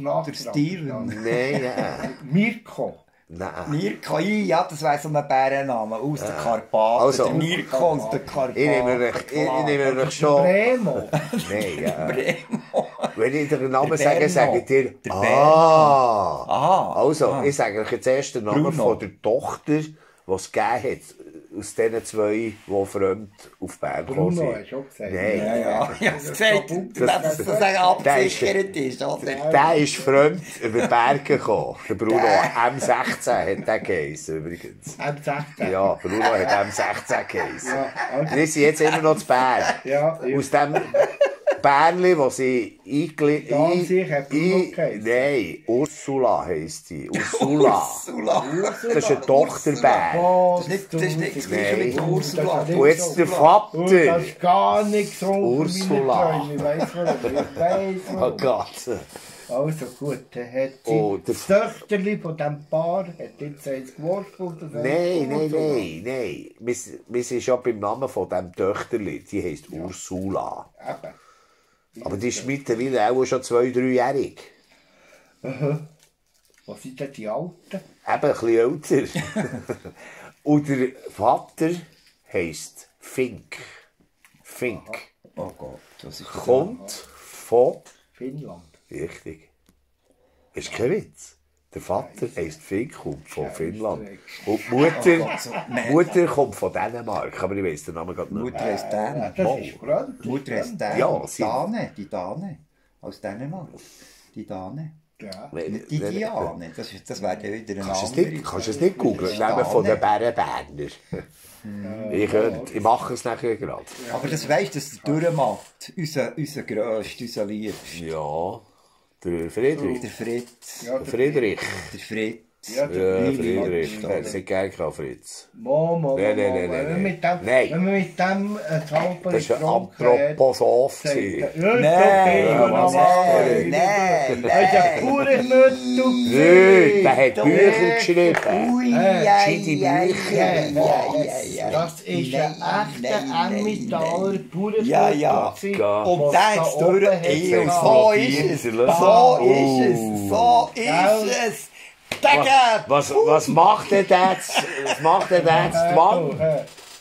Nein, nein, Mirko. Nein. Mirko, ja, das wäre so ein Bärenname aus den Karpaten. Also- der Mirko aus den Karpaten. Ich nehme euch, ich, ich nehme euch schon... Bremo. (laughs) Nein, ja. Bremo. Wenn ich den Namen Der sage, Berno. sagt ihr, Der ah. Aha. Also, Ah. ich sage euch jetzt erst den Namen Bruno. von der Tochter, die es gegeben hat, aus diesen zwei, die fremd auf Bern gekommen Bruno sind. hast du auch gesagt. Nein. Ja, ja, ich hab's gesagt, Das- dass das ein abgesichert ist, oder? Der ist fremd über Berge gekommen. Der Bruno M16 hat der geheißen, übrigens. M16. Ja, Bruno hat M16 geheißen. Ja, also- Wir sind jetzt immer noch zu Bern. Ja, ja. Aus dem Bärli, das sie eingelegt geheißen. Nein, Ursula heisst die. Ursula. (laughs) Ursula. Das ist ein Tochterbär. Oh, Das ist nicht, das. Gleiche mit Ursula. Und jetzt der Vater. das ist gar nicht so Ursula. Ich weiß. Ich weiß Oh. Gott. Also gut, dann hat sie Oh, das Töchterli von diesem Paar hat jetzt eins eins Nein, nein, Ursula. nein, nein. Wir, wir sind schon beim Namen von diesem Töchterli. Die heisst Ursula. Eben. Aber die ist mittlerweile auch schon zwei, dreijährig. Was sind denn die Alten? Eben ein bisschen älter. (laughs) Und der Vater heisst Fink. Fink. Oh Gott, was ist das? Kommt von. Finnland. Richtig. Ist kein Witz. Der Vater heisst Fink, kommt von Finnland. Und die Mutter, Gott, so- die Mutter kommt von Dänemark. Aber ich weiss den Namen gerade nicht. Mutter heißt ist fremd. Die Mutter heißt Dan. Ja, sie- Dane, die Dane. Aus Dänemark. Die Dane. Ja. Die Diane. Das, ist- das wäre ja wieder eine Kannst du es andere. nicht, kannst du es nicht googeln? Namen von den Bärenberner. Ich könnte, ich mache es nachher gerade. Aber das weisst du, dass der Dürrematt, unser, unser Grösster, unser Liebster, Ja, der Friedrich. der Fritz, Ja, Der Friedrich. der Fritz. Ja, Ja, der Friedrich. Friedrich. Der hat es nicht gern gehabt, Fritz. Mo, mo, Nein, mo, nein, mo. nein, Wenn nein, man mit dem, nein. Wenn man mit dem ein Zauber Das war ein Anthroposoph. gewesen. Nein, Nein, was nein, nein, Das ist ein pure Müttel. Nein, der hat Bücher geschrieben. Ui, Äh, ei, gescheite ei, Bücher. ei, ei, ei, ei. Das ist Nein, ein echter nein, Emmentaler nein. purer Ja, ja. Ja. Und der ist durch. Ey, und so so ist es. ist So es. ist es. So ist es. Digga! Was, was macht denn jetzt? Was macht denn jetzt die Wand?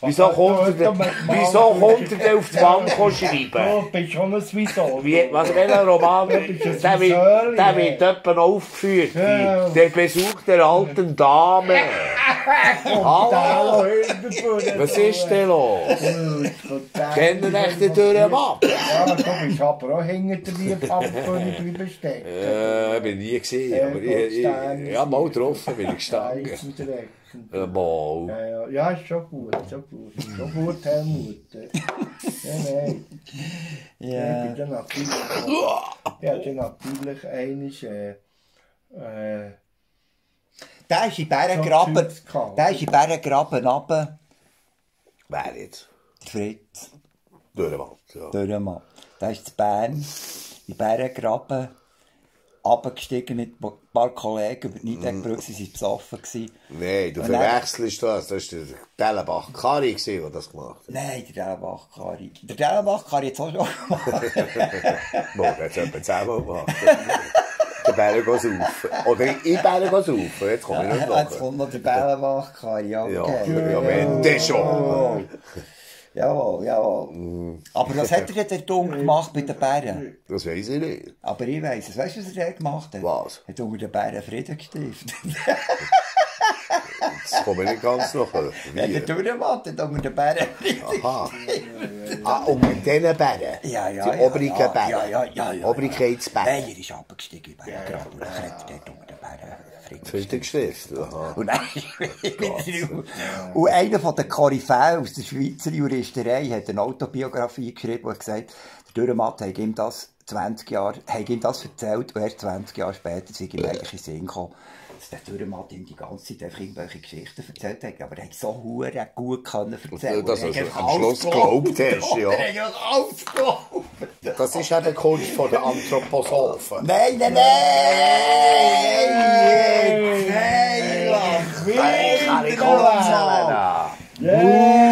Wieso kommt er, denn- wieso kommt er denn auf die Wand schreiben? Du bist schon ein Wieso. Wie, was, welcher Roman? bist ein Der wird, der ja. wird noch aufgeführt. Ja. Der Besuch der alten Dame. (laughs) Hallo, was ist denn los? Kennen euch den Dürrenmann? Ja, du bist aber auch hinter der Liebhaberkönig bleiben stecken. Äh, bin nie gesehen, aber ich, ich, ja, mal getroffen bin ich gestanden. Ja, mal. Ja, ja, ja, ist schon gut, schon gut. Schon gut, Helmut. Ja, nein. (laughs) Ich Ja. bin dann natürlich, ich hatte natürlich eines, äh, äh, Der ist in Bärengraben. Der ist in Bärengraben runter. Wer jetzt? Fritz. Dürrenmann. Ja. Dürrenmann. Der ist zu Bern. In Bärengraben. Runtergestiegen mit ein paar Kollegen über die Niedegbrücke. Sie waren besoffen. gewesen. Nein, du Und dann- verwechselst das. Das war der Dellenbach Kari, gewesen, der das gemacht hat. Nein, der Dellenbach-Kari. Der Dellenbach-Kari hat es auch schon gemacht. (laughs) Morgen hat es etwa zehnmal gemacht. Der Bären geht saufen. Oder ich Bären geht saufen. Jetzt komme ich nicht Jetzt kommt noch der Dellenbach-Kari. Ja, Okay. ja, wenn der schon. Jawohl. Jawohl, jawohl. Aber was hat er denn dumm gemacht bei den Bären? Das weiß ich nicht. Aber ich weiss es. Weißt du, was er dort gemacht hat? Was? Er hat unter den Bären Frieden gestiftet. Das komme ich nicht ganz nach. Ja, der Wie? Dürrenmann hat unter den Bären Frieden Aha. Ah, unter diesen Bären? Ja, ja, Die ja, oberen ja, Bären? ja, ja, ja, ja. Obrigkeitsbären? Nein, er ist abgestiegen in Bärengraben. Und dann hat er dort unter den Bären Frieden gestiftet. Aha. Und. (laughs) Und einer von den Koryphäen aus der Schweizer Juristerei hat eine Autobiografie geschrieben, wo er gesagt der Dürrematt hat ihm das 20 Jahre, hat ihm das erzählt und erst 20 Jahre später sei ihm eigentlich in Sinn gekommen, dass der Dürrematt ihm die ganze Zeit einfach irgendwelche Geschichten erzählt hat, aber er hat so hure gut können erzählen. Dass Er du also am Schluss geglaubt hast, ja. Er hat alles geglaubt. Das ist eben die Kunst von der Anthroposophen. Nein, nein, nein! Nein, Kann ich kutzeln da? Kutzeln!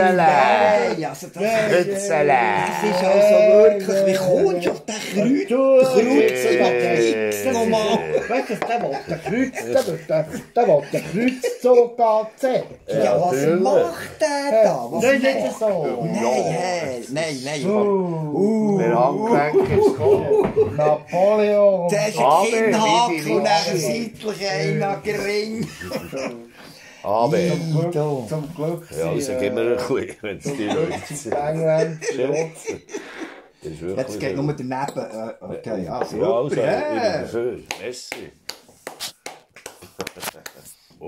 Nein, also das, Kutzeln! das ist also wirklich, wie kommst du auf den Kreuz? Kreuz, ich will nochmal. Weißt du, der will den Kreuz, der will den, der will den Kreuzzug anzeigen. Ja, was macht der da? Was macht nicht so. Nein, hey, nein, nein. Uh, Der Handgelenk ist gekommen. Napoleon. Der ist ein Kinnhaken und dann seitlich einer gering. (laughs) Aber, Glück, Da. zum Glück ja, also gib mir ein bisschen, wenn es die Leute sind sind. England. Das ist wirklich Jetzt geht so. nur daneben. Äh, okay, ja, Ja, super. also, ich bin Ja, dafür. Messi.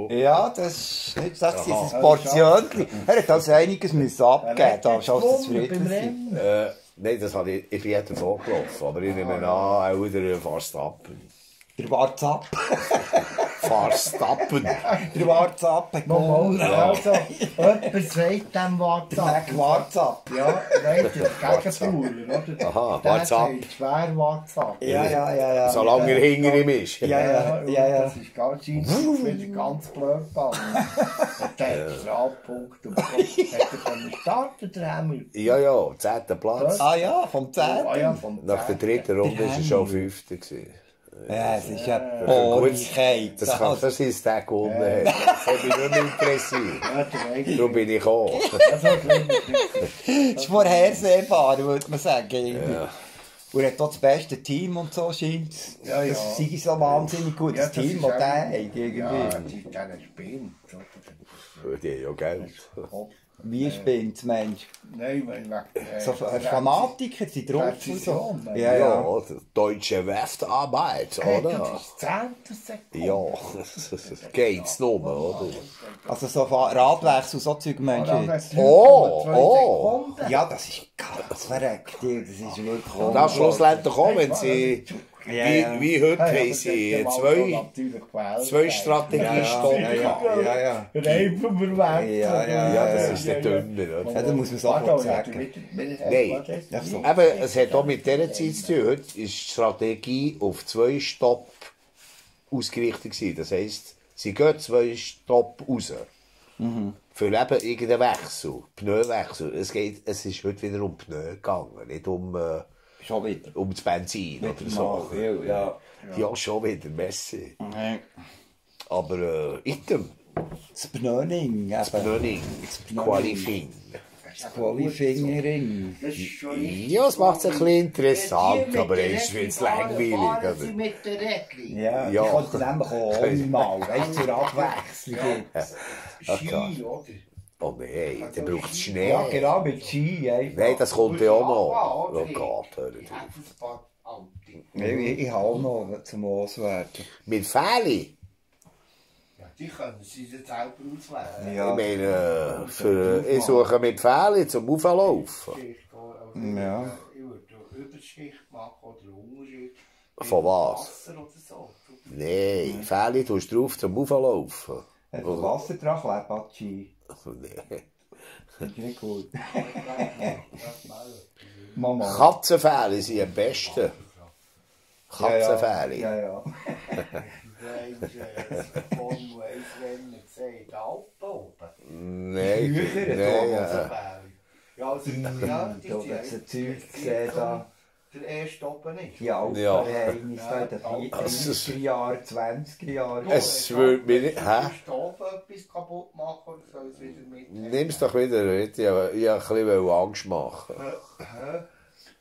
(laughs) ja das ist nicht das, das ist ein Portionchen. Er hat also einiges müssen abgeben, da ist alles beim zufrieden. sein. Rennen. Äh, nein, das habe ich, ich bin ja davon gelaufen, aber ich nehme an, auch der Verstappen. Der WhatsApp. (laughs) Verstappen. Der WhatsApp hat Nochmal, gewonnen. also, jemand sagt dem WhatsApp. Sag WhatsApp. Ja, nein, der Gegenbrauer, oder? Aha, Der WhatsApp. sagt schwer WhatsApp. Ja, ja, ja, ja. Solange er hinter ihm ist. Ja, ja, und ja, ja. Das ist ganz, scheint wieder ganz blöd gegangen. Und der Strafpunkt bekommen. Hat er können starten, der? Ja, ja, zehnter Platz. Ah ja, vom 10. Ah ja, vom Nach der dritten Runde war er schon fünfter. gewesen. Ja, es ist ja Bohrigkeit. Das kann das ist der gewonnen hat. Das hat mich nicht interessiert. Ja. Darum bin ich gekommen. Das ist vorhersehbar, würde man sagen. irgendwie. Und er hat auch das beste Team und so scheint Ja, ja. Das sei so wahnsinnig gutes Ja, das Team, das auch- der hat. Irgendwie. Ja, die spinnt. Die haben ja Geld. Wie spinnt Mensch? Nein, weil wegen... äh, So äh, Fanatiker sind drauf und so. Ja, Ja, ja. deutsche Werftarbeit, Hey, oder? Das ist zehnte Sekunde. Ja, (laughs) geht's nur, oder? Also so Radwechsel, so Zeug Mensch. Jetzt. wär's Oh, 3,2 oh. Ja, das ist ganz verreckt. Das ist wirklich Und am Schluss lernt er kommen, wenn sie, Ja, wie, ja. wie heute Ja, ja, haben aber sie zwei, zwei. Ja, Strategiestoppen ja, ja, ja, ja. Reifen wir weg. Ja, ja, Ja, das ja, ist der Dünner. Oder? Ja, da muss man hat er sagen. mit- mit- Nein. Eben, es hat auch mit dieser Zeit zu tun. Heute ist die Strategie auf zwei Stopp ausgerichtet gewesen. Das heisst, sie gehen zwei Stopp raus. Für eben irgendeinen Wechsel, Pneuwechsel. Es, geht, es ist heute wieder um Pneu gegangen, nicht um, äh, Schon wieder. um das Benzin oder so. Nachhill, ja. Ja, schon wieder, Messi. Nein. Aber äh, item, Das Benöning, Qualifying. Das Qualifingering. Das ist schon nicht Ja, es macht es ein bisschen interessant, mit aber es fahren, langweilig. Oder? mit der. Ja, Ja. ja. die kommt nämlich auch (laughs) einmal, weißt du, zur Abwechslung. Ski, oder? Oh nein, dann braucht es Schnee. Ja, genau, mit Ski einfach. Nein, das kommt ja auch noch. Oh Gott, hör Ich auf. alte. Ich, ich habe auch noch zum Loswerden. Mit Fähli? Ja, die können sie sich selber auswählen. Ich Ja. meine, für, ich suche mit Fähli zum Auflaufen. Ich Ja. Ich würde eine Überschicht machen oder eine Unterschicht. Von was? Wasser oder so. Nein, Fähli tust du drauf zum Auflaufen. Wasser die Ski. Nee. Nicht gut. Mama. Katzenfäli sind am besten. Katzenfäli. Ja, ja. Formel 1 Rennen gesehen, die Alpen oben. Nein, nein, ja. Ja, also, die Zeug gesehen, da. Der erste oben ist. Ja. den Das ist- 40er Jahren, 20er Jahren. Es würde mich nicht... Hä? Etwas kaputt machen und soll es wieder mitnehmen. Nimm es doch wieder mit. Ich wollte ich ein bisschen Angst machen. Hä?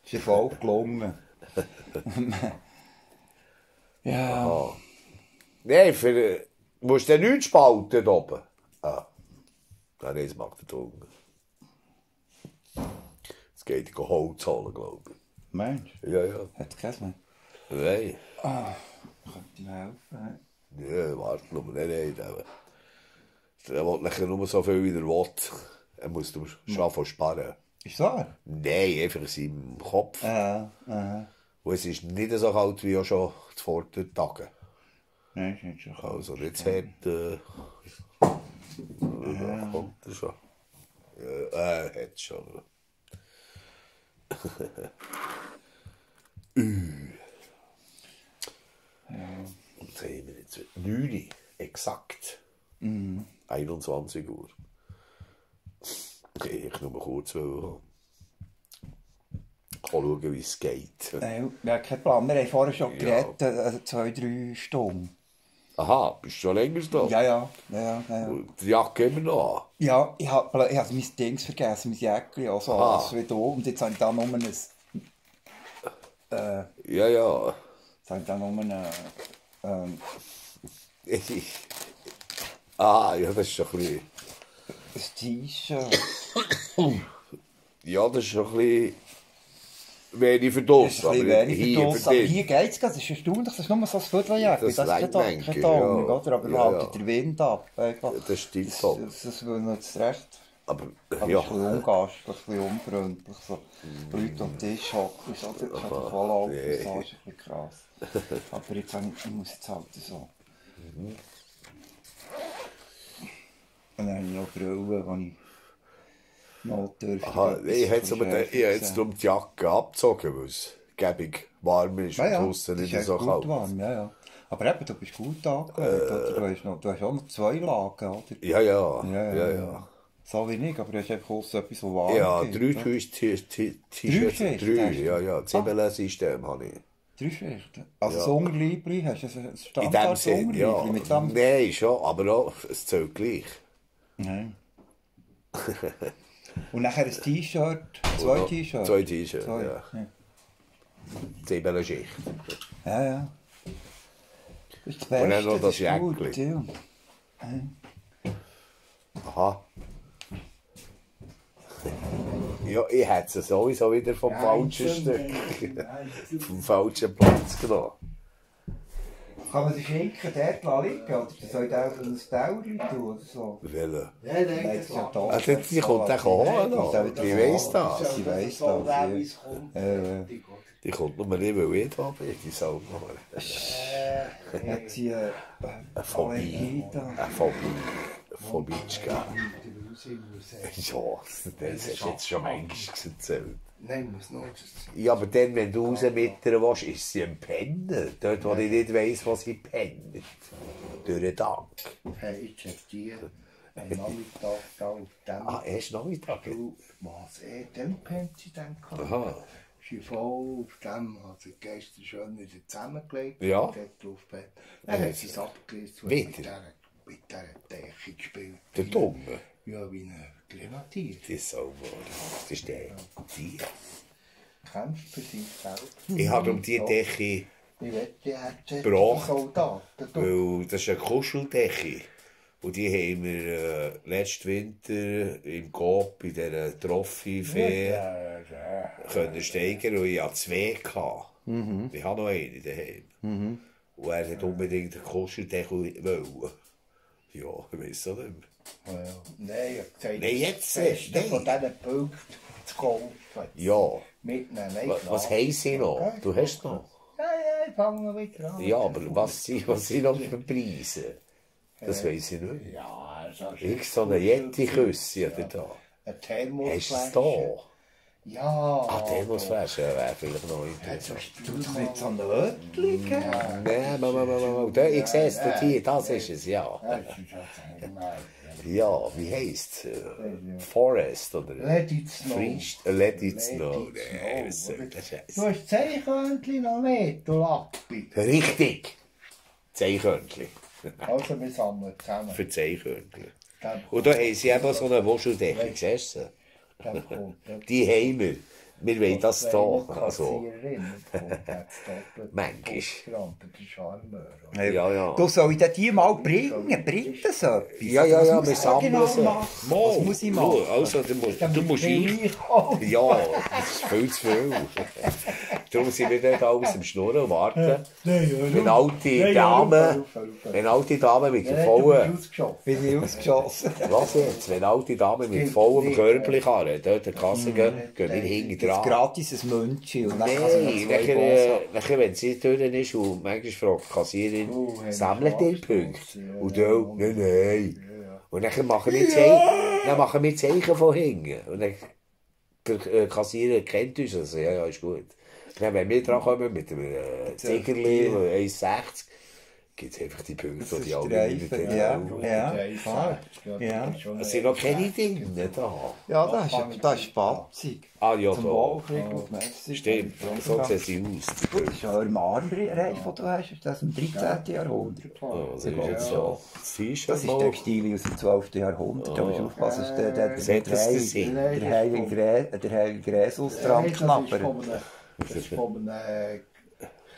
Es ist voll gelungen. ja. Ah. Nein, für... Musst du nichts spalten da oben? Ah. Nein, das macht der Hunger. Es geht Holz holen, glaube Mensch, ich. Ja, ja. hat mehr. Nein. Könnte mir helfen. Ja, warte noch, nein, nein. Der, der will nachher nur so viel, wie er will. Er muss schon von sparen. Ist so? Nein, einfach in seinem Kopf. Ja, ja. Und es ist nicht so kalt wie auch schon vor den Tagen. Nein, ist nicht so kalt. Also nicht zu hart. Äh, da kommt er schon. Ja, äh, hat schon. Ü. Und jetzt haben wir jetzt 9 exakt. 21 Uhr. Ich nur kurz will. Ich kann schauen, wie es geht. Nein, wir haben keinen Plan. Wir haben vorher schon Ja. geredet, äh, zwei, drei Stunden. Aha, bist du schon länger da? Ja, ja. ja, ja, ja. Die Jacke immer noch an. Ja, ich habe ich hab mein Dings vergessen, mein Jäckchen, also Aha. alles wie da. Und jetzt habe ich da nur ein... Äh, Ja, ja. jetzt habe ich da nur ein... Ähm, (laughs) ah, ja, das ist schon ein bisschen. ein T-Shirt. Ja, das ist schon ein bisschen. Wenig für Das aber wenig hier für das. Aber hier geht es Das ist erstaunlich, das ist nur so ein Vierteljäckchen. Das Das, ist reicht keine manchmal, keine Tarnung, ja. oder? Aber Ja, haltet ja. der Wind ab. Das stimmt top. das, das will noch das Recht. Aber, Aber ja. ein bisschen ungastlich, ein bisschen unfreundlich. So. Leute am Tisch hocken, so, das ist einfach voll auf, das ist ein bisschen krass. (laughs) Aber jetzt ich, ich muss jetzt halt so. Und dann habe ich noch Brille, die ich Aha, ich hätte jetzt, aber den- ich hätte jetzt um die Jacke abgezogen, weil es gebig warm ist Ja, und ja, das ist nicht so gut kalt. warm, ja, ja. Aber eben, du bist gut angelegt, oder? Du hast, noch, du hast auch noch zwei Lagen, oder? Ja, ja. Ja, ja, ja. So ich, aber du hast einfach aussen etwas, was warm Ja, drei T-Shirts. Drei, ja, ja. Zibbelensystem habe ich. Drei Schichten. Also Ja. das hast du ein In dem Standard Sinn, ja. Mit dem... Nein, schon, aber auch, es zählt gleich. Nein. (laughs) Und nachher ein T-Shirt, zwei Ja, T-Shirts. zwei T-Shirts, ja. ja. Zibbelenschicht. Ja, ja. Das ist das Und dann Beste, noch das gut, Jäckli. ja. Aha. Ja, ich hätte es sowieso wieder vom falschen Stück, vom falschen Platz genommen. Kann man den Schinken dort liegen oder soll ich den auf ein Teller tun oder so? Welche? Nein, nein, Nein, das ist ja da. Also, die kommt noch. soll das Wie weiss das? Sie weiss das, der, ja. kommt. Äh, Die kommt nur nicht, weil ich da bin, die Sau. hat sie äh, Eine Phobie. Eine Phobie. Phobitschka. Ja, das hast du jetzt schon manchmal erzählt. Nein, muss noch. Ja, aber dann, wenn du raus mit ihr willst, ist sie am Pennen. Dort, wo ich nicht weiss, wo sie pennt. Durch den Tag. Hey, ich hab die am Nachmittag da auf dem. Ah, erst Nachmittag. Du, was, eh, dem pennt sie dann. Aha. Sie voll auf dem, hat sie gestern schön wieder zusammengelegt. Ja. Und dort drauf pennt. Dann hat sie es abgelesen und Wieder? mit dieser, Decke gespielt. Der Dumme. Ja, wie ein Grenadier. Die Sau. Das ist der. Die. Kämpft für sich selbst. Ich habe um die. Decke, Gebracht. Du. weil das ist eine Kuscheldecke. Und die haben wir äh, letzten Winter im Coop bei dieser Trophy-Fair können steigern und ich hatte zwei. Gehabt. Ich habe noch eine daheim. Und er hat unbedingt einen Kuscheldeckel wollen. Ja, ich weiß auch nicht mehr. Ja. Nein, ich hab gesagt, Nein, jetzt, das Beste von diesen Punkten zu kaufen. Ja, Mitnehmen, nein, was, was haben sie noch? Du hast noch? Ja, ja, ich fange wieder an. Ja, aber was sind, was sind noch für Preise? Das weiß ich nicht. Ja, also... Ich so eine Yeti-Küsse oder da. Ein Hast Thermosflasche. du es da? Ja. Ah, Thermosflasche wäre vielleicht noch interessant. Du doch nicht so ein Wörtchen geben. Nein, Mama, Mama, Mama. Da, ich sehe es dort hier, das ist es, ja. Ja, wie heisst es? Forest oder? Let it snow. Freest? äh, Let it snow. was soll der Scheiß? Du hast Zeichhörnchen noch nicht, du Lappi. Richtig! Zeichhörnchen. Also, wir sammeln zusammen. Für Zeichhörnchen. Und da haben sie eben so eine Wuscheldecke, siehst du? Die haben wir. Wollen das hier. Also, Manchmal. der ja, ja. Du soll ich dir die mal bringen? Bringt das etwas? Ja, ja, Was ja, muss wir ich sammeln genau machen? Was muss ich machen? Also, du musst, du musst ich. Ja, das ist viel zu viel. Darum sind wir dort alles im Schnurren und warten. Wenn alte Damen, wenn alte Damen mit vollen, Bin ich ausgeschossen? was jetzt, wenn alte Damen mit vollem Körperlichen dort in die Kasse gehen, gehen wir hinten dran. Gratis ein München und dann kann sie noch Nein, zwei nachher, äh, nachher, wenn sie dort ist und manchmal fragt die Kassiererin, Oh, sammelt ihr Punkte? Ja, Und ja, du, nein, nein. Und dann machen wir Zeichen, dann machen wir Zeichen von hinten. Und dann, der äh, Kassierer kennt uns, also, ja, ja, ist gut. Dann, wenn wir dran kommen mit einem äh, Ziegerli, 1,60, gibt es einfach die Punkte, die die alle ja. haben. Ja. Ja. Es sind noch keine Dinge da. Ja, das ist, das ist spatzig. Ah, ja, Zum da. Wohlkriegen, merci. Stimmt, so sehen sie aus. das ist ja ein Armreif, den du hast. Ist das im 13. Jahrhundert? Oh, das ist Ja. so. Das Das ist. Textilien aus dem 12. Jahrhundert. Da musst du aufpassen, dass der, der, das der, der der, heilige Gräsus dran Das knabbert. das ist von einem äh,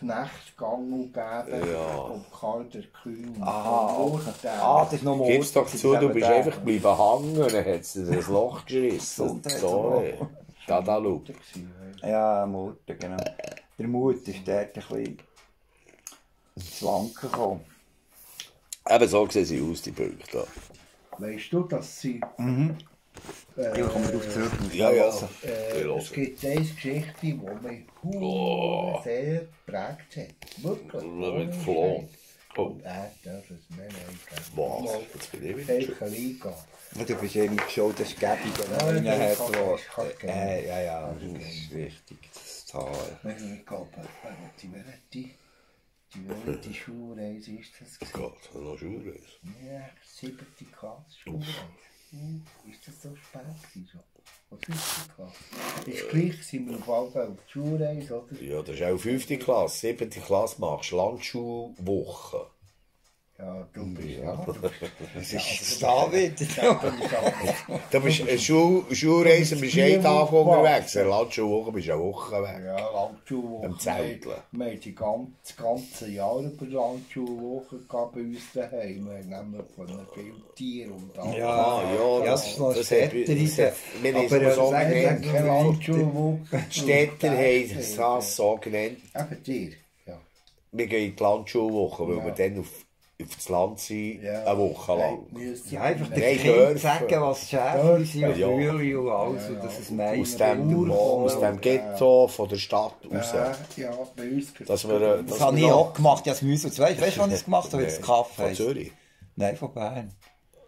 Knecht gegangen gegeben. Ja. Und Karl der Kühn. Ah, Und okay. Ah, das ist noch Gib's doch zu, du bist einfach geblieben hängen und dann hat sie das Loch (laughs) gerissen. Sorry. Da, da, schau. Ja, Mutter, genau. Der Mut ist dort ein bisschen zu wanken gekommen. Eben so sehen sie aus, die Punkte. Weißt du, dass sie. Ich komme darauf zurück. Ja, ja. Äh, Wir es hören. gibt eine Geschichte, die mich oh. sehr geprägt hat. Wirklich. Mit Floh. Oh, Äh, das ist mir nicht was? Jetzt bin ich wieder Welche Liga? Ja, Du bist eben schon der Schäbige, der einen Ja, hat, das kann wo... ich, kann ich gerne. Äh, ja, ja, das ist wichtig, das zu haben. Wenn ich glaube, die Welt, die Welt, die Schulreise ist das gewesen. Gott, noch Schule. Ja, siebte Klasse Schulreise. Ist das so spät schon? Klasse? Ist gleich, sind wir auf Fall auf die Schulreise, oder? Ja, das ist auch 5. Klasse. 7. Klasse machst du Landschulwoche. Ja, du bist ja. Bist, Was ist das da bist du eine Schul Schulreise, bist einen Tag unterwegs. Eine Landschulwoche bist eine Woche weg. Ja, Landschulwoche. Am Zelteln. Wir haben die ganze, das ganze Jahr über gehabt bei uns daheim. Wir nämlich von einem viel Tier und alles. Ah, ja, Ja, das ist noch das Städter, das wir haben aber, es so genannt. Keine Landschulwoche. Die Städter haben das so genannt. Eben dir, ja. wir gehen in die Landschulwoche, weil wir dann auf, auf das Land sind, Ja. eine Woche lang. Müssen- Ja, einfach den Nein, Kindern sagen, was Schäfchen sind und Ja. Frühling und alles und dass es Mai Aus dem, aus dem Ghetto von der Stadt raus. Ja, ja, bei uns Dass wir, Das dass habe ich auch gemacht, ja, das Müssen. Weißt du, weißt du, wann ich es gemacht habe? Das Kaffee Von. Zürich. Nein, von Bern.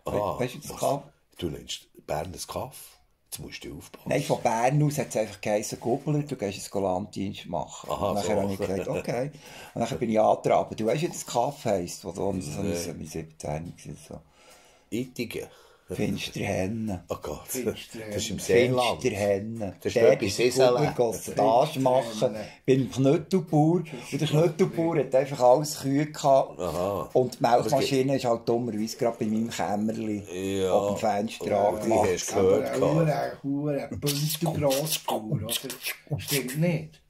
Ah, weißt du das was? Kaff? Du nennst Bern das Kaff? Jetzt musst du aufpassen. Nein, von Bern aus hat es einfach geheißen, Gubbler, du gehst einen Landdienst machen. Aha, und nachher so. habe ich gesagt, okay. Und dann bin ich angetragen. Du weißt, wie das Kaffee heisst, wo du uns so mit 17 war, so. Ittigen. Finsterhennen. Oh Gott. Finsterhennen. Das ist im Seeland. Finsterhennen. Das ist etwas. Gubbler Stage machen. Beim Knöttelbauer. Und der Knöttelbauer hat einfach alles Kühe gehabt. Aha. Und die Melkmaschine ist halt dummerweise gerade bei meinem Kämmerli Ja. auf dem Fenster Die angemacht. hast du gehört. Aber eine hure Bündelgrossbauer, oder? Stimmt nicht.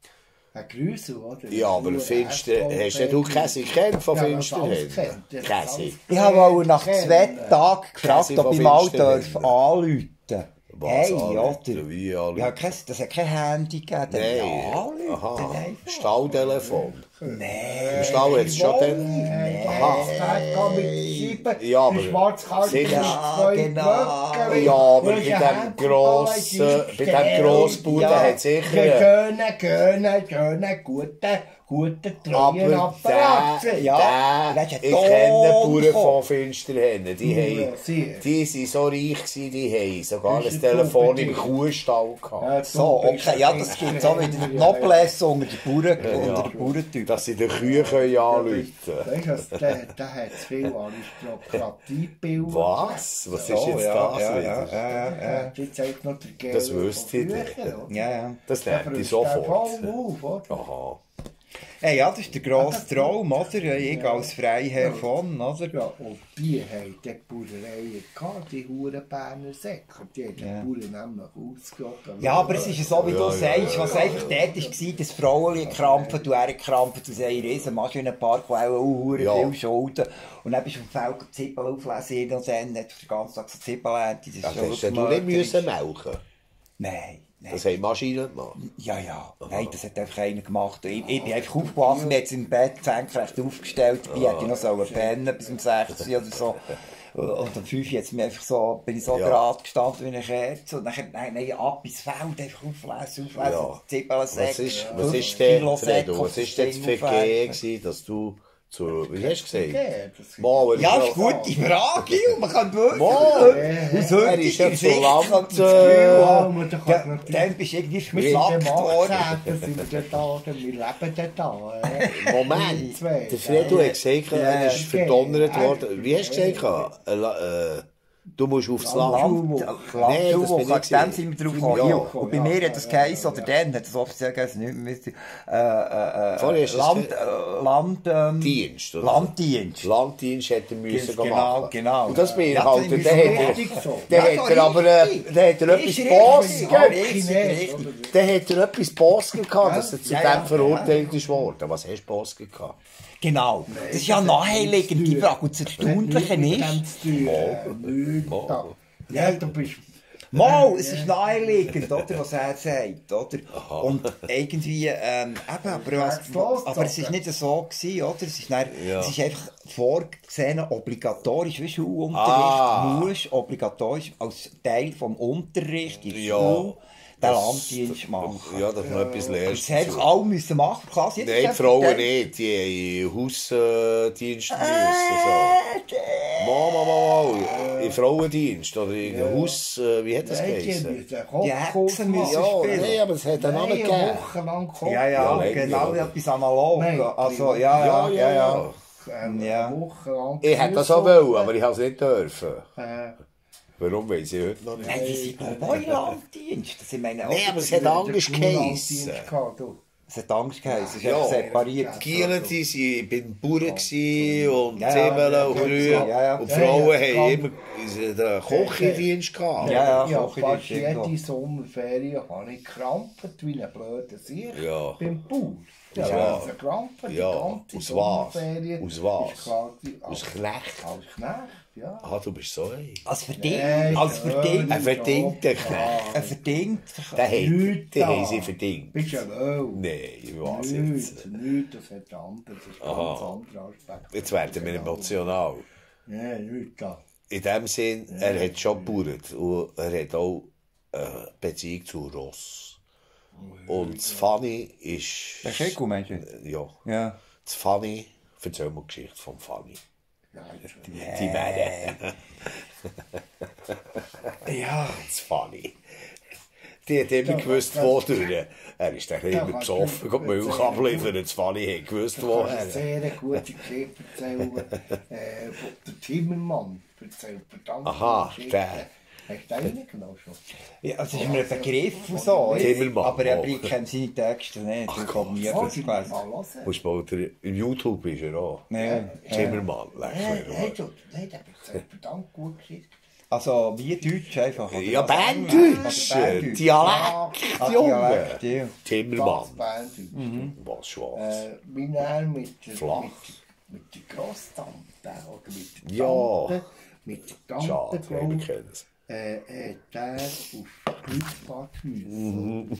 Ein Grüssel, oder? Ja, aber Finster, hast du Käse gekannt von kennt, das Käse. Ich habe auch nach zwei Tagen gefragt, ob ich mal darf anrufen Was Hey, oder? Wie? Ja, das hat kein Handy gegeben. Nein. Aha. Stalltelefon. Nein. Im Stall es schon dann. Aha. mit sieben, Ja, aber- Sicher. zwei genau. Ja, aber bei dem grossen, bei dem Ja. der hat sicher. Schöne, schöne, schöne, gute, gute, treuen Apparat. Ja, der, ich kenne Bauern von Finsterhennen, die, Ja, haben, die sind so reich gewesen, die haben sogar ein Telefon im. Kuhstall gehabt. So, okay, ja, das gibt so wieder die Noblesse unter den Bauern, unter den Bauerntypen. Dass sie den Kühe können anrufen können. Weißt du, der, der hat zu viel Aristokratiebilder. Was? Was ist jetzt ja, das ja, wieder? ja, ja, ja. Jetzt noch der Geld Das wüsste ich nicht. Ja, ja. Das Der nimmt ich sofort. voll auf, oder? Aha. Hey, ja, das ist der grosse Traum, oder? Ich als Freiherr von, oder? Ja, und die haben die Bauereien gehabt, die Huren Berner Säcke. Die haben die Ja. Bauern nämlich ausgerotten. Ja, aber es ist ja so, wie du Ja, ja, sagst, was einfach dort war, das Frauen krampfen, du er krampfen, du sagst, riesen Maschinenpark, der auch hure Ja. viel Schulden. Und dann bist du auf dem Feld Zippel auflesen und dann hat den ganzen Tag so Zippel das ist Das schon hast du nicht müssen melken. Nein, nein. Das haben Maschinen gemacht. Ja, ja. Nein, das hat einfach einer gemacht. Ich, ich bin einfach aufgewacht, hat im Bett senkrecht aufgestellt. Ich hätte noch sollen pennen bis um 6 Uhr oder so. Und um 5 Uhr jetzt mir einfach so, bin ich so Ja. gerade gestanden wie eine Kerze. Und dann nein, nein, ab ins Feld, einfach auflesen, auflesen. Ja. Zippelsäcke. Was ist, was 50 ist denn, Säcke Fredo, was ist denn das aufwerfen. gewesen, dass du zu, wie hast du Ja, gesagt? das- Mal, er Ja, ist ist gut, die Frage, und man kann wirklich... Mal, Aus er ist ja heutiger zu Sicht Land, kann man das äh, Gefühl Ja, haben, aber da kann ja, man natürlich- dann bist du irgendwie Mit verschlackt dem worden. 18. sind wir da, wir leben da. äh. Moment, Zwei, der Fredo ja. hat gesagt, Ja, er ist okay. verdonnert Ja. worden. Wie hast du gesagt? Du musst aufs Land. Land, bin ich dem sind wir drauf Ja. gekommen. Ja. Und bei Ja, mir ja, hat das ja, geheißen, ja, oder ja. dann hat das offiziell geheißen, nicht mehr, äh, äh, äh, Land, äh, Land, ähm, Dienst, oder? Landdienst. Landdienst hätte er müssen Genau, machen. genau. Und das Ja, beinhaltet, das der ist hat er, er aber, der hat er etwas richtig. Der hat er etwas Boss gehabt, dass er zu dem verurteilt ist worden. Was hast du Boss gehabt? Genau. Das ist ja naheliegend, die Frage. Und das Erstaunliche ist, Mal. Ja, du bist. Mal, es ist naheliegend, oder, was er sagt, oder? Und irgendwie, ähm, eben, aber, was, aber es ist Doc. nicht so gewesen, oder? Es ist, dann, Ja. es ist einfach vorgesehen, obligatorisch, wie Schulunterricht, Ah. musst obligatorisch als Teil vom Unterricht in der Ja. Den Landdienst machen. Ja, dass man etwas lernst. Das hätten alle müssen machen, jeder Nein, die Frauen nicht. Die haben Hausdienst müssen. So. Äh, Mal, mal, mal, mal. Im Frauendienst oder in Haus... Äh, wie hat das geheißen? Die Hexen müssen Ja, spielen. nein, aber es hat einen Namen Nein, gegeben. eine Woche lang Koch. Ja, ja, Ja, nein, genau, ja. etwas analog. Nein, also, ja, ja, ja, ja. Ähm, Ja. Eine Woche lang. Ich hätte das auch wollen, aber ich habe es nicht dürfen. Äh, Warum weiß ich heute noch nicht? Nein, die sind glaube ich auch in Landdienst. Das, ich meine, Nein, aber es hat anders geheissen. Es hat Angst geheißen, es ist Ja. separiert. Die Gielen, die bei den Bauern gewesen und Ja, ja, ja, und ja, Brühe. ja, ja. Und Ja, Frauen ja, haben ja. immer den Kochdienst gehabt. Ja, ja, Ja, fast jede Sommerferien habe ich gekrampft wie ein blöder Sieg Ja. beim Bauer. Ja, Ja. also gekrampft die Ja. ganze Aus was? Aus was? Aus Knecht. Als Knecht. Ja. Ah, du bist so ein. Als verdient, als verdient, Ein verdienter Knecht. ein verdient. Der hat, Nichts den da. haben sie verdient. Bist du wohl? Nein, Nichts, jetzt? nichts, das hat anders. Das ist ein ganz anderer Aspekt. Jetzt werden wir emotional. Nein, nichts da. In dem Sinn, er hat schon gebaut und er hat auch eine Beziehung zu Ross. Und das Fanny ist... Der Schecko, meinst du? Ja. Ja. Das Fanny, erzähl mal die Geschichte vom Fanny. Männer. Ja. (laughs) Das Fanny. Die hat immer gewusst, wo durch. Er ist dann immer besoffen, geht Milch abliefern. Das Fanny hat gewusst, woher. kannst eine sehr gute Geschichte erzählen. äh, der Timmermann erzählt verdammt Aha, der. Hast du den genau schon? Ja, es ist mir ein Begriff und so. Aber er bringt seine Texte nicht. Ach, ich habe Oh, etwas die gelesen. mal. Musst mal, der, im YouTube ist er auch. Nein. Timmermann, Nein, leck nein, mir. du, nein, der erzählt verdammt gute Geschichten. Also, wie Deutsch einfach. oder Ja, was? Berndeutsch, Berndeutsch. Dialekt, Ah, Junge. Dialekt, ja. Timmermann. Banddeutsch. Was schwarz. Äh, wie er mit Flach. mit, mit der Grosstante oder mit der Ja. Tante, mit der Tante, Schade, wir ich, kennen es. Äh, hat er auf Kreuzfahrt müssen.